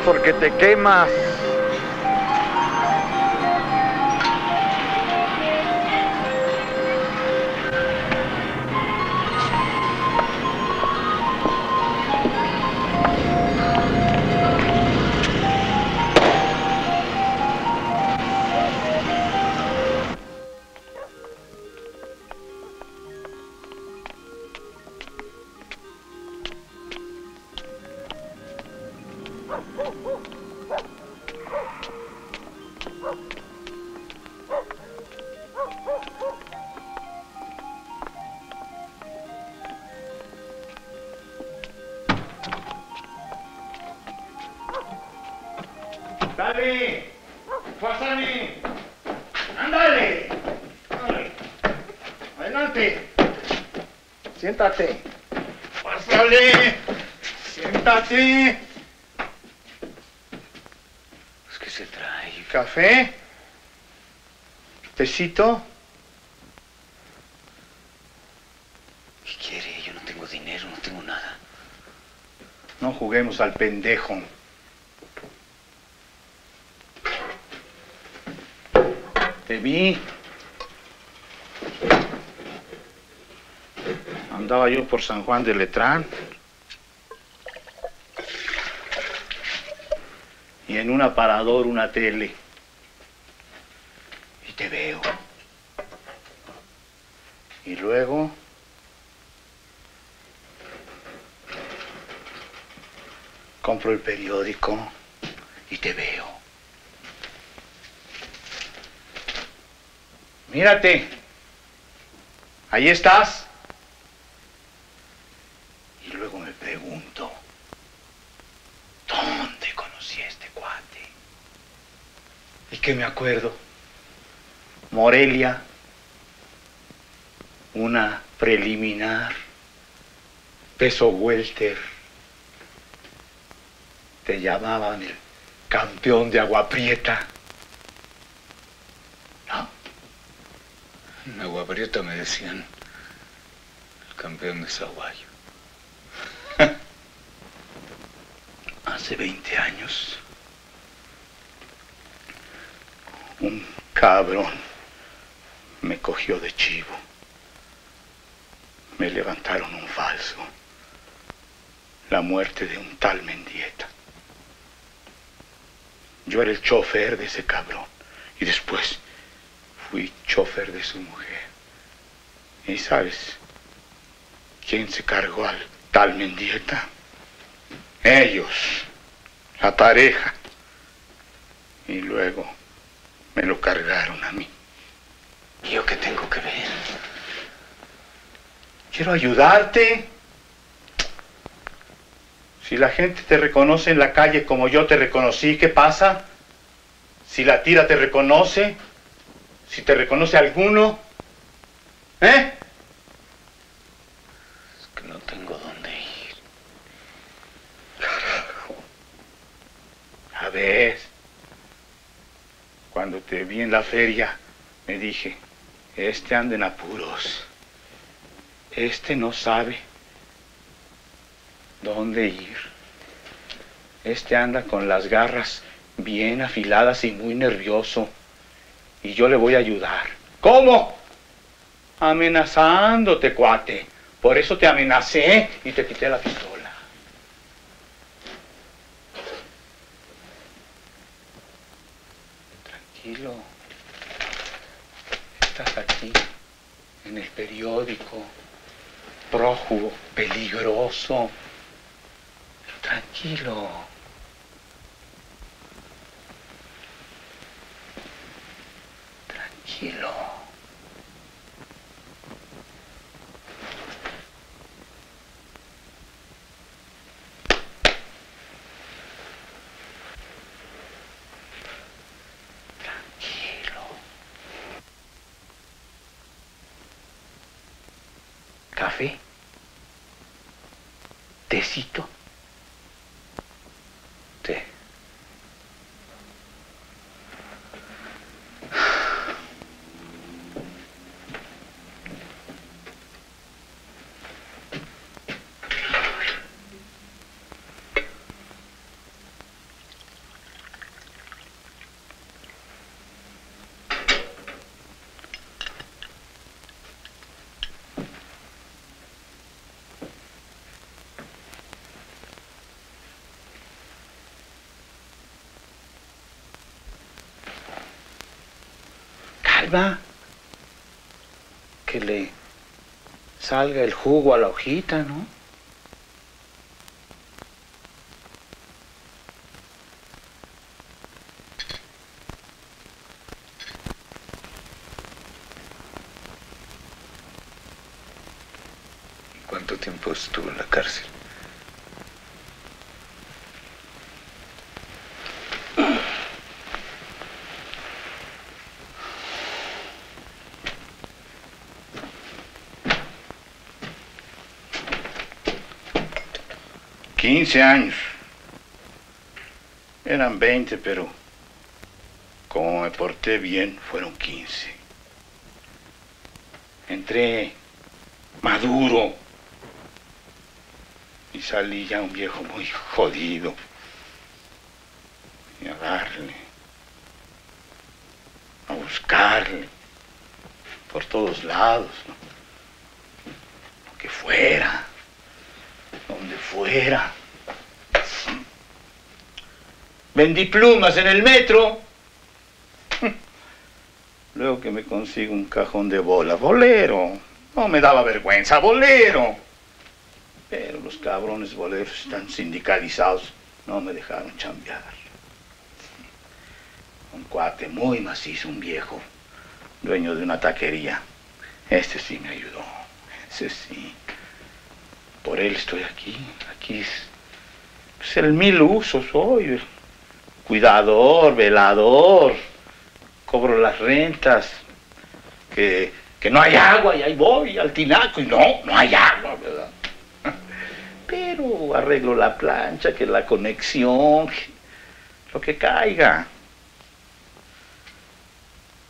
Porque te quemas. ¡Dale! ¡Pásame! ¡Ándale! ¡Ándale! ¡Adelante! ¡Siéntate! ¡Pásale! ¡Siéntate! Pues, ¿Qué se trae? ¿Café? ¿Tecito? ¿Qué quiere? Yo no tengo dinero, no tengo nada. No juguemos al pendejo. Te vi. Andaba yo por San Juan de Letrán. Y en un aparador una tele. Y te veo. Y luego... El periódico y te veo. Mírate. Ahí estás. Y luego me pregunto, ¿dónde conocí a este cuate? ¿Y qué me acuerdo? Morelia, una preliminar, peso welter. Llamaban el campeón de agua prieta. En Agua Prieta me decían el campeón de Zaguayo. Hace 20 años, un cabrón me cogió de chivo. Me levantaron un falso. La muerte de un tal Mendieta. Yo era el chofer de ese cabrón. Y después fui chofer de su mujer. ¿Y sabes quién se cargó al tal Mendieta? Ellos, la pareja. Y luego me lo cargaron a mí. ¿Y yo qué tengo que ver? Quiero ayudarte. Si la gente te reconoce en la calle como yo te reconocí, ¿qué pasa? Si la tira te reconoce, si te reconoce alguno, ¿eh? Es que no tengo dónde ir. A ver, cuando te vi en la feria, me dije, este anda en apuros. Este no sabe dónde ir. Este anda con las garras bien afiladas y muy nervioso. Y yo le voy a ayudar. ¿Cómo? Amenazándote, cuate. Por eso te amenacé y te quité la pistola. Tranquilo. Estás aquí, en el periódico. Prójugo, peligroso. Tranquilo. Tranquilo. Tranquilo. ¿Café? ¿Tecito? Que le salga el jugo a la hojita, ¿no? 15 años. Eran 20, pero como me porté bien, fueron 15. Entré maduro y salí ya un viejo muy jodido. Y a darle, a buscarle, por todos lados. Vendí plumas en el metro. Luego que me consigo un cajón de bola. Bolero. No me daba vergüenza. Bolero. Pero los cabrones boleros están sindicalizados. No me dejaron chambear. Un cuate muy macizo, un viejo, dueño de una taquería. Este sí me ayudó. Ese sí. Por él estoy aquí. Aquí es, es el mil usos soy. Cuidador, velador. Cobro las rentas. Que, que no hay agua y ahí voy al tinaco y no, no hay agua, ¿verdad? Pero arreglo la plancha, que la conexión, lo que caiga.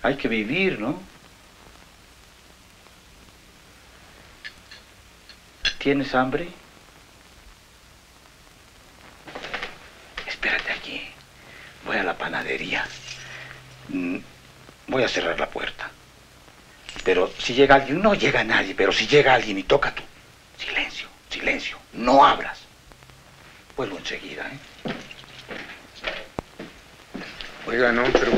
Hay que vivir, ¿no? ¿Tienes hambre? Espérate aquí. Voy a la panadería. Mm, Voy a cerrar la puerta. Pero si llega alguien, no llega nadie, pero si llega alguien y toca tú, silencio, silencio, no abras. Vuelvo enseguida, ¿eh? Oiga, no, pero...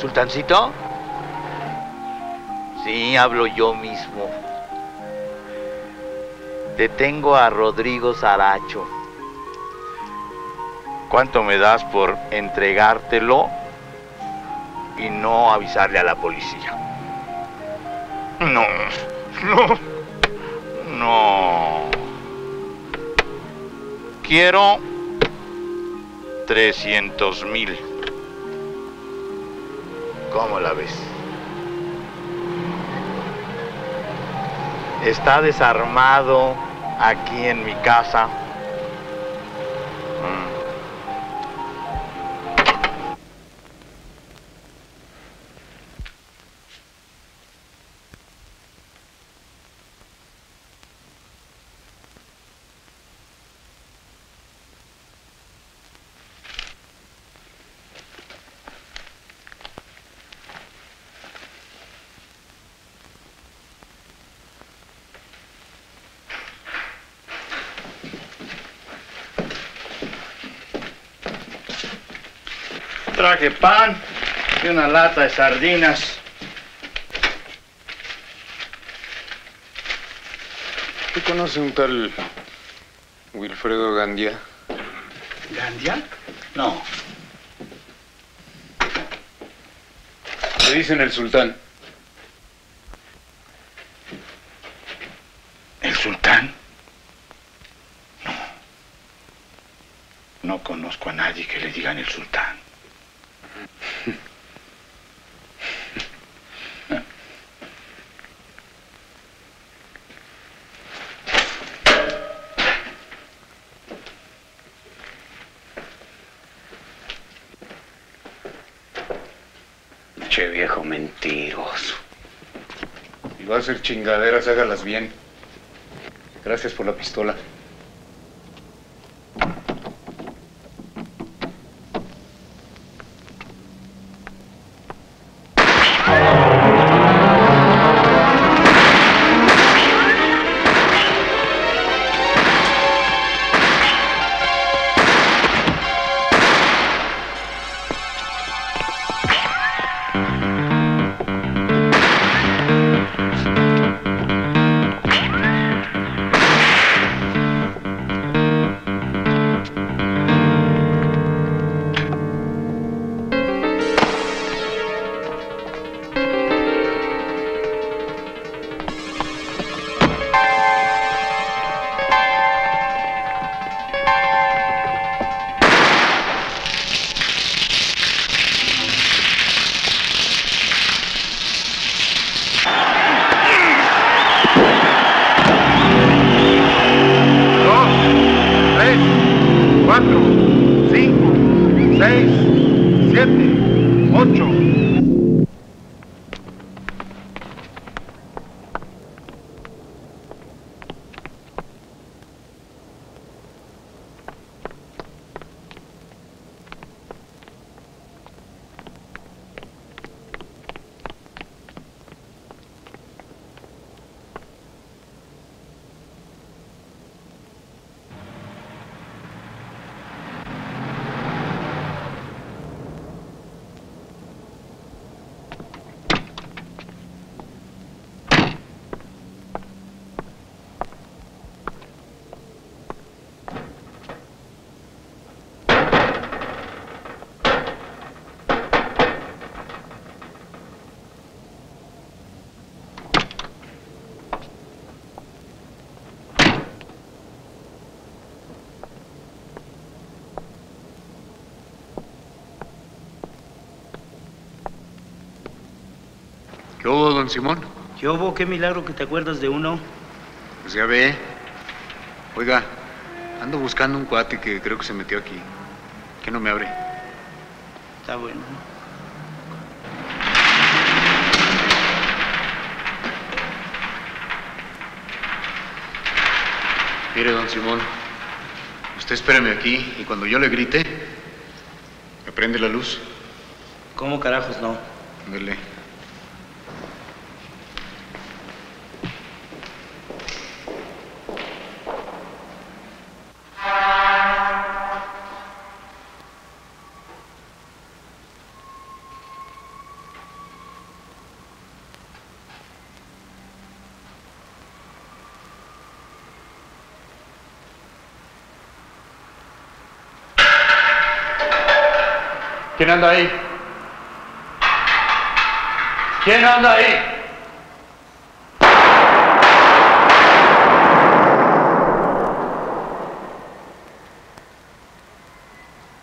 ¿Sultancito? Sí, hablo yo mismo. Detengo a Rodrigo Saracho. ¿Cuánto me das por entregártelo y no avisarle a la policía? No, no, no. Quiero 300 mil. ¿Cómo la ves? Está desarmado aquí en mi casa. Traje pan y una lata de sardinas. ¿Tú conoces un tal Wilfredo Gandia? ¿Gandia? No. Le dicen el sultán. ¿El sultán? No. No conozco a nadie que le digan el sultán. Che viejo mentiroso. Y va a hacer chingaderas, hágalas bien. Gracias por la pistola. ¿Qué hubo, don Simón? ¿Qué hubo? Qué milagro que te acuerdas de uno. Pues ya ve. Oiga, ando buscando un cuate que creo que se metió aquí. Que no me abre. Está bueno. Mire, don Simón, usted espéreme aquí y cuando yo le grite, me prende la luz. ¿Cómo carajos no? Ándele. ¿Quién anda ahí? ¿Quién anda ahí?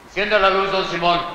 Encienda la luz, don Simón.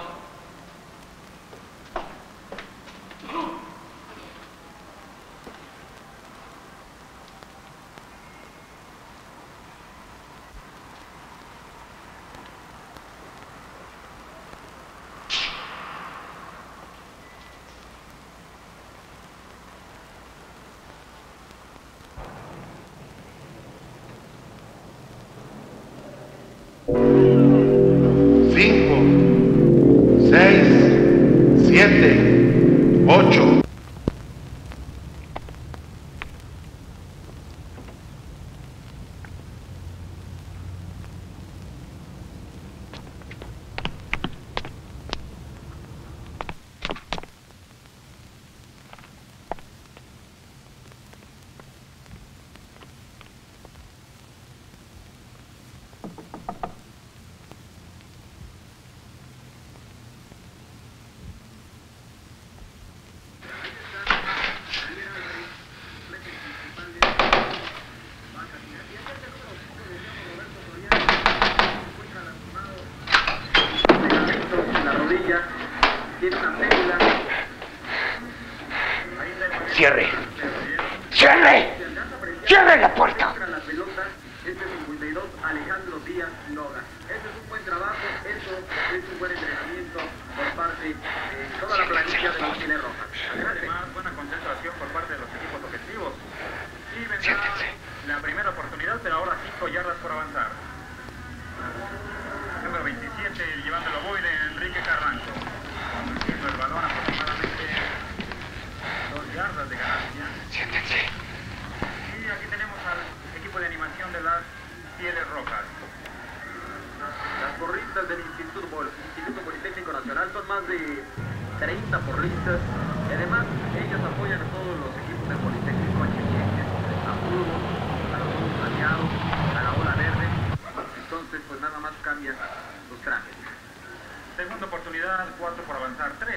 3.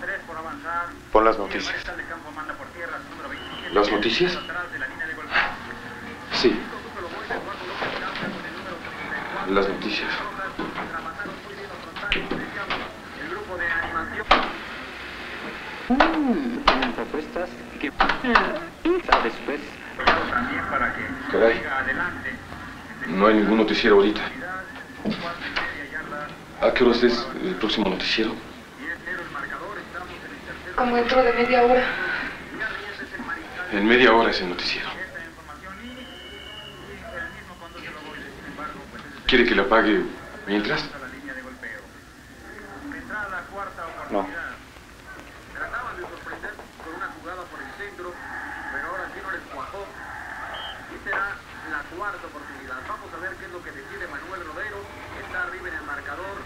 3 por avanzar. Pon las noticias. mariscal de campo manda por tierra, su número 27. ¿Las noticias? Sí. Las noticias. Tienen propuestas que... ¿Sabes, pues? Que Caray. No hay ningún noticiero ahorita. ¿A qué hora es el próximo noticiero? Como dentro de media hora. En media hora es el noticiero. ¿Quiere que le apague mientras? No. Trataban de sorprender con una jugada por el centro, pero ahora sí no les cuajó. Y será la cuarta oportunidad. Vamos a ver qué es lo que decide Manuel Rodero. Está arriba en el marcador.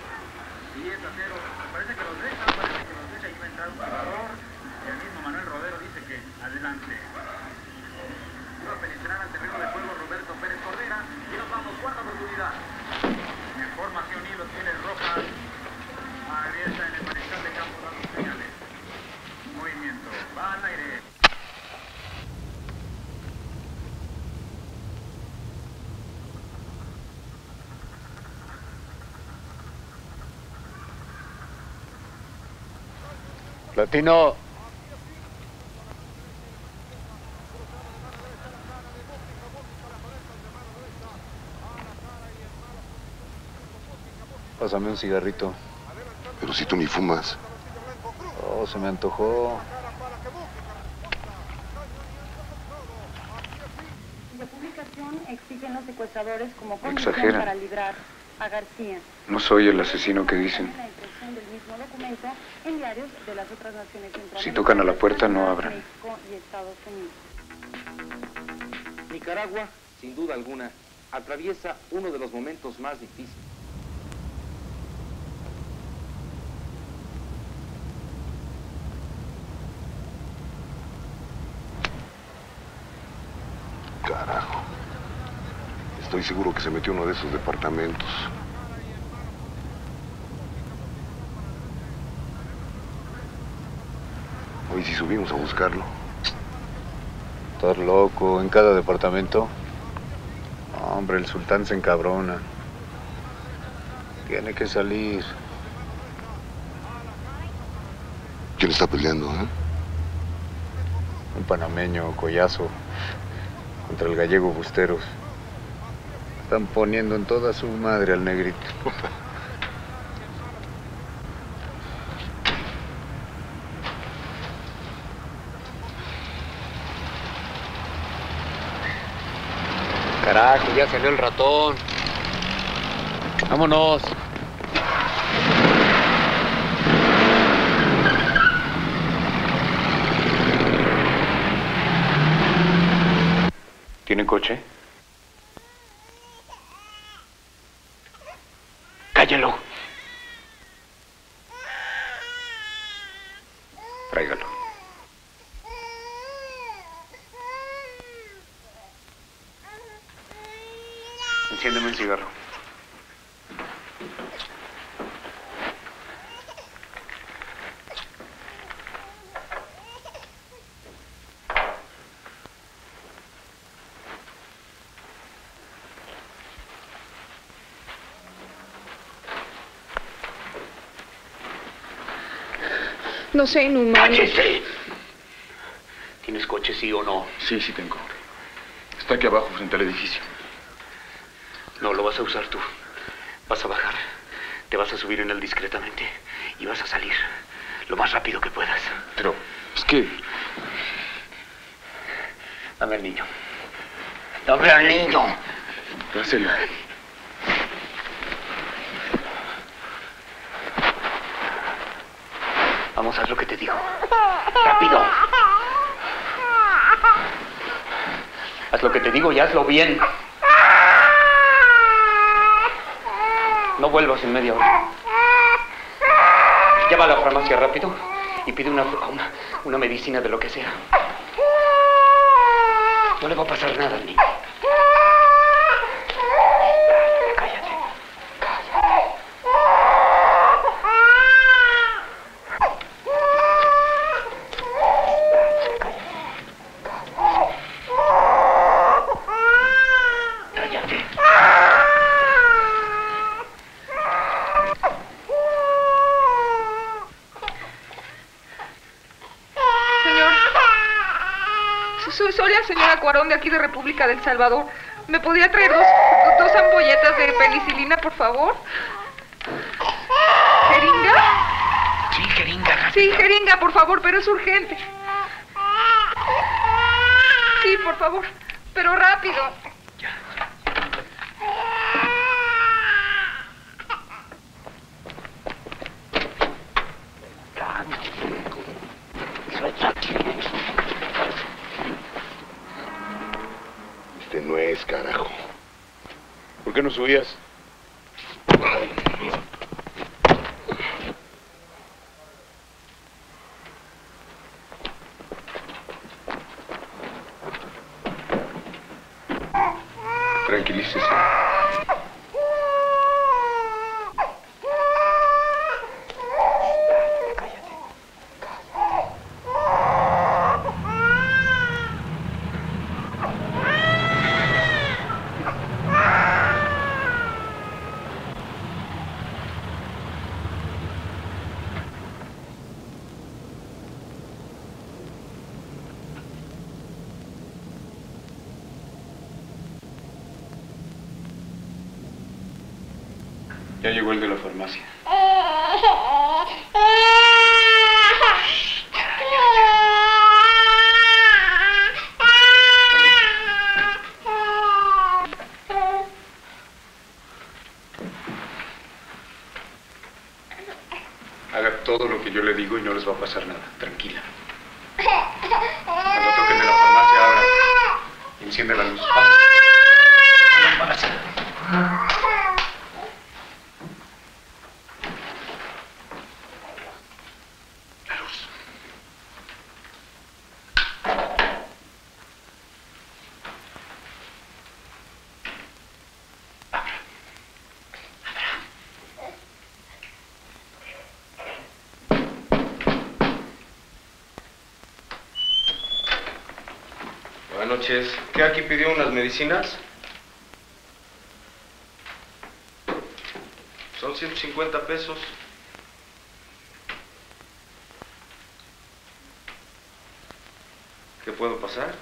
10 a 0. Parece que los deja, parece que los deja y va a entrar un jugador. El mismo Manuel Rodero dice que adelante. Iba a penetrar al terreno de juego Roberto Pérez Cordera. Y nos vamos, cuarta oportunidad. En formación y los tiene rojas. Arrieta en el mariscal de campo dando señales. Movimiento. Va al aire. Platino. Pásame un cigarrito. Pero si tú ni fumas. Oh, se me antojó. La publicación exigen los secuestradores como condición para librar a García. No soy el asesino que dicen. Del mismo documento en diarios de las otras naciones centroamericanas, Si tocan a la puerta, no abran. México y Estados Unidos. Nicaragua, sin duda alguna, atraviesa uno de los momentos más difíciles. Carajo. Estoy seguro que se metió en uno de esos departamentos. Hoy si subimos a buscarlo. Estás loco, en cada departamento. Hombre, el sultán se encabrona. Tiene que salir. ¿Quién está peleando, eh? Un panameño, collazo, contra el gallego Busteros. Están poniendo en toda su madre al negrito. Carajo, ya salió el ratón. Vámonos. ¿Tiene coche? Cállalo. Tráigalo. Enciéndeme un cigarro. No sé, inhumano. ¡Cállese! ¿Tienes coche, sí o no? Sí, sí tengo. Está aquí abajo, frente al edificio. No, lo vas a usar tú. Vas a bajar, te vas a subir en él discretamente y vas a salir lo más rápido que puedas. Pero, es que... Dame al niño. Dame al niño. En hacer lo que te digo. ¡Rápido! Haz lo que te digo y hazlo bien. No vuelvas en media hora. Llama a la farmacia rápido y pide una, una, una medicina de lo que sea. No le va a pasar nada al niño. Cállate. Cállate. Señor. Soy, soy la señora Cuarón de aquí de República del Salvador. ¿Me podría traer dos, dos ampolletas de penicilina, por favor? ¿Jeringa? Sí, jeringa. Sí, jeringa, por favor, pero es urgente. Sí, por favor, pero rápido. Este no es, carajo. ¿Por qué no subías? Tranquilícese. Ya llegó el de la farmacia. Haga todo lo que yo le digo y no les va a pasar nada. Tranquila. Cuando toquen de la farmacia, abra. y Enciende la luz. Vamos. La luz. Buenas noches. ¿Qué aquí pidió unas medicinas? Son 150 pesos. ¿Qué puedo pasar?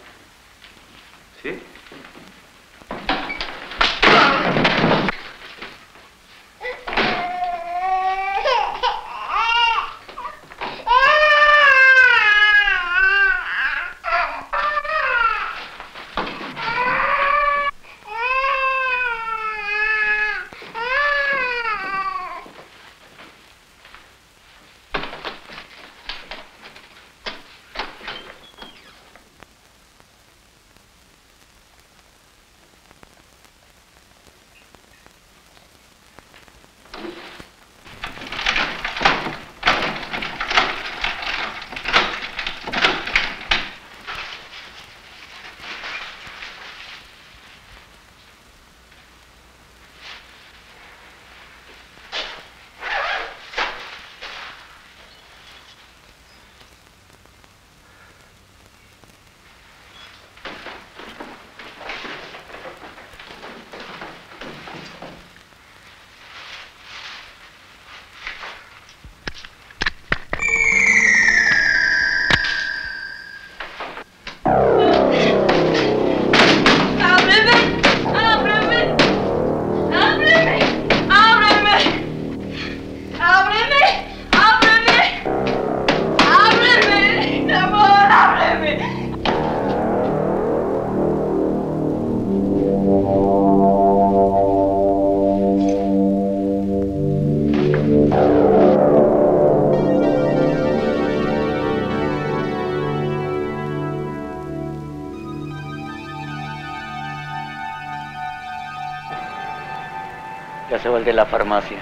El de la farmacia.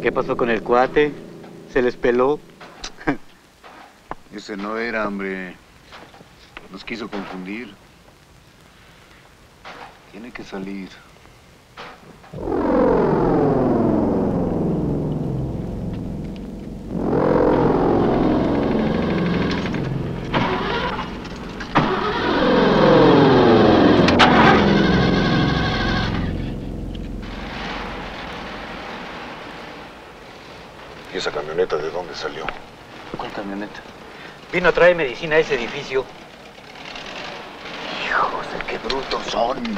¿Qué pasó con el cuate? ¿Se les peló? Ese no era, hombre. Nos quiso confundir. Tiene que salir. Vino a traer medicina a ese edificio. Hijos de qué brutos son.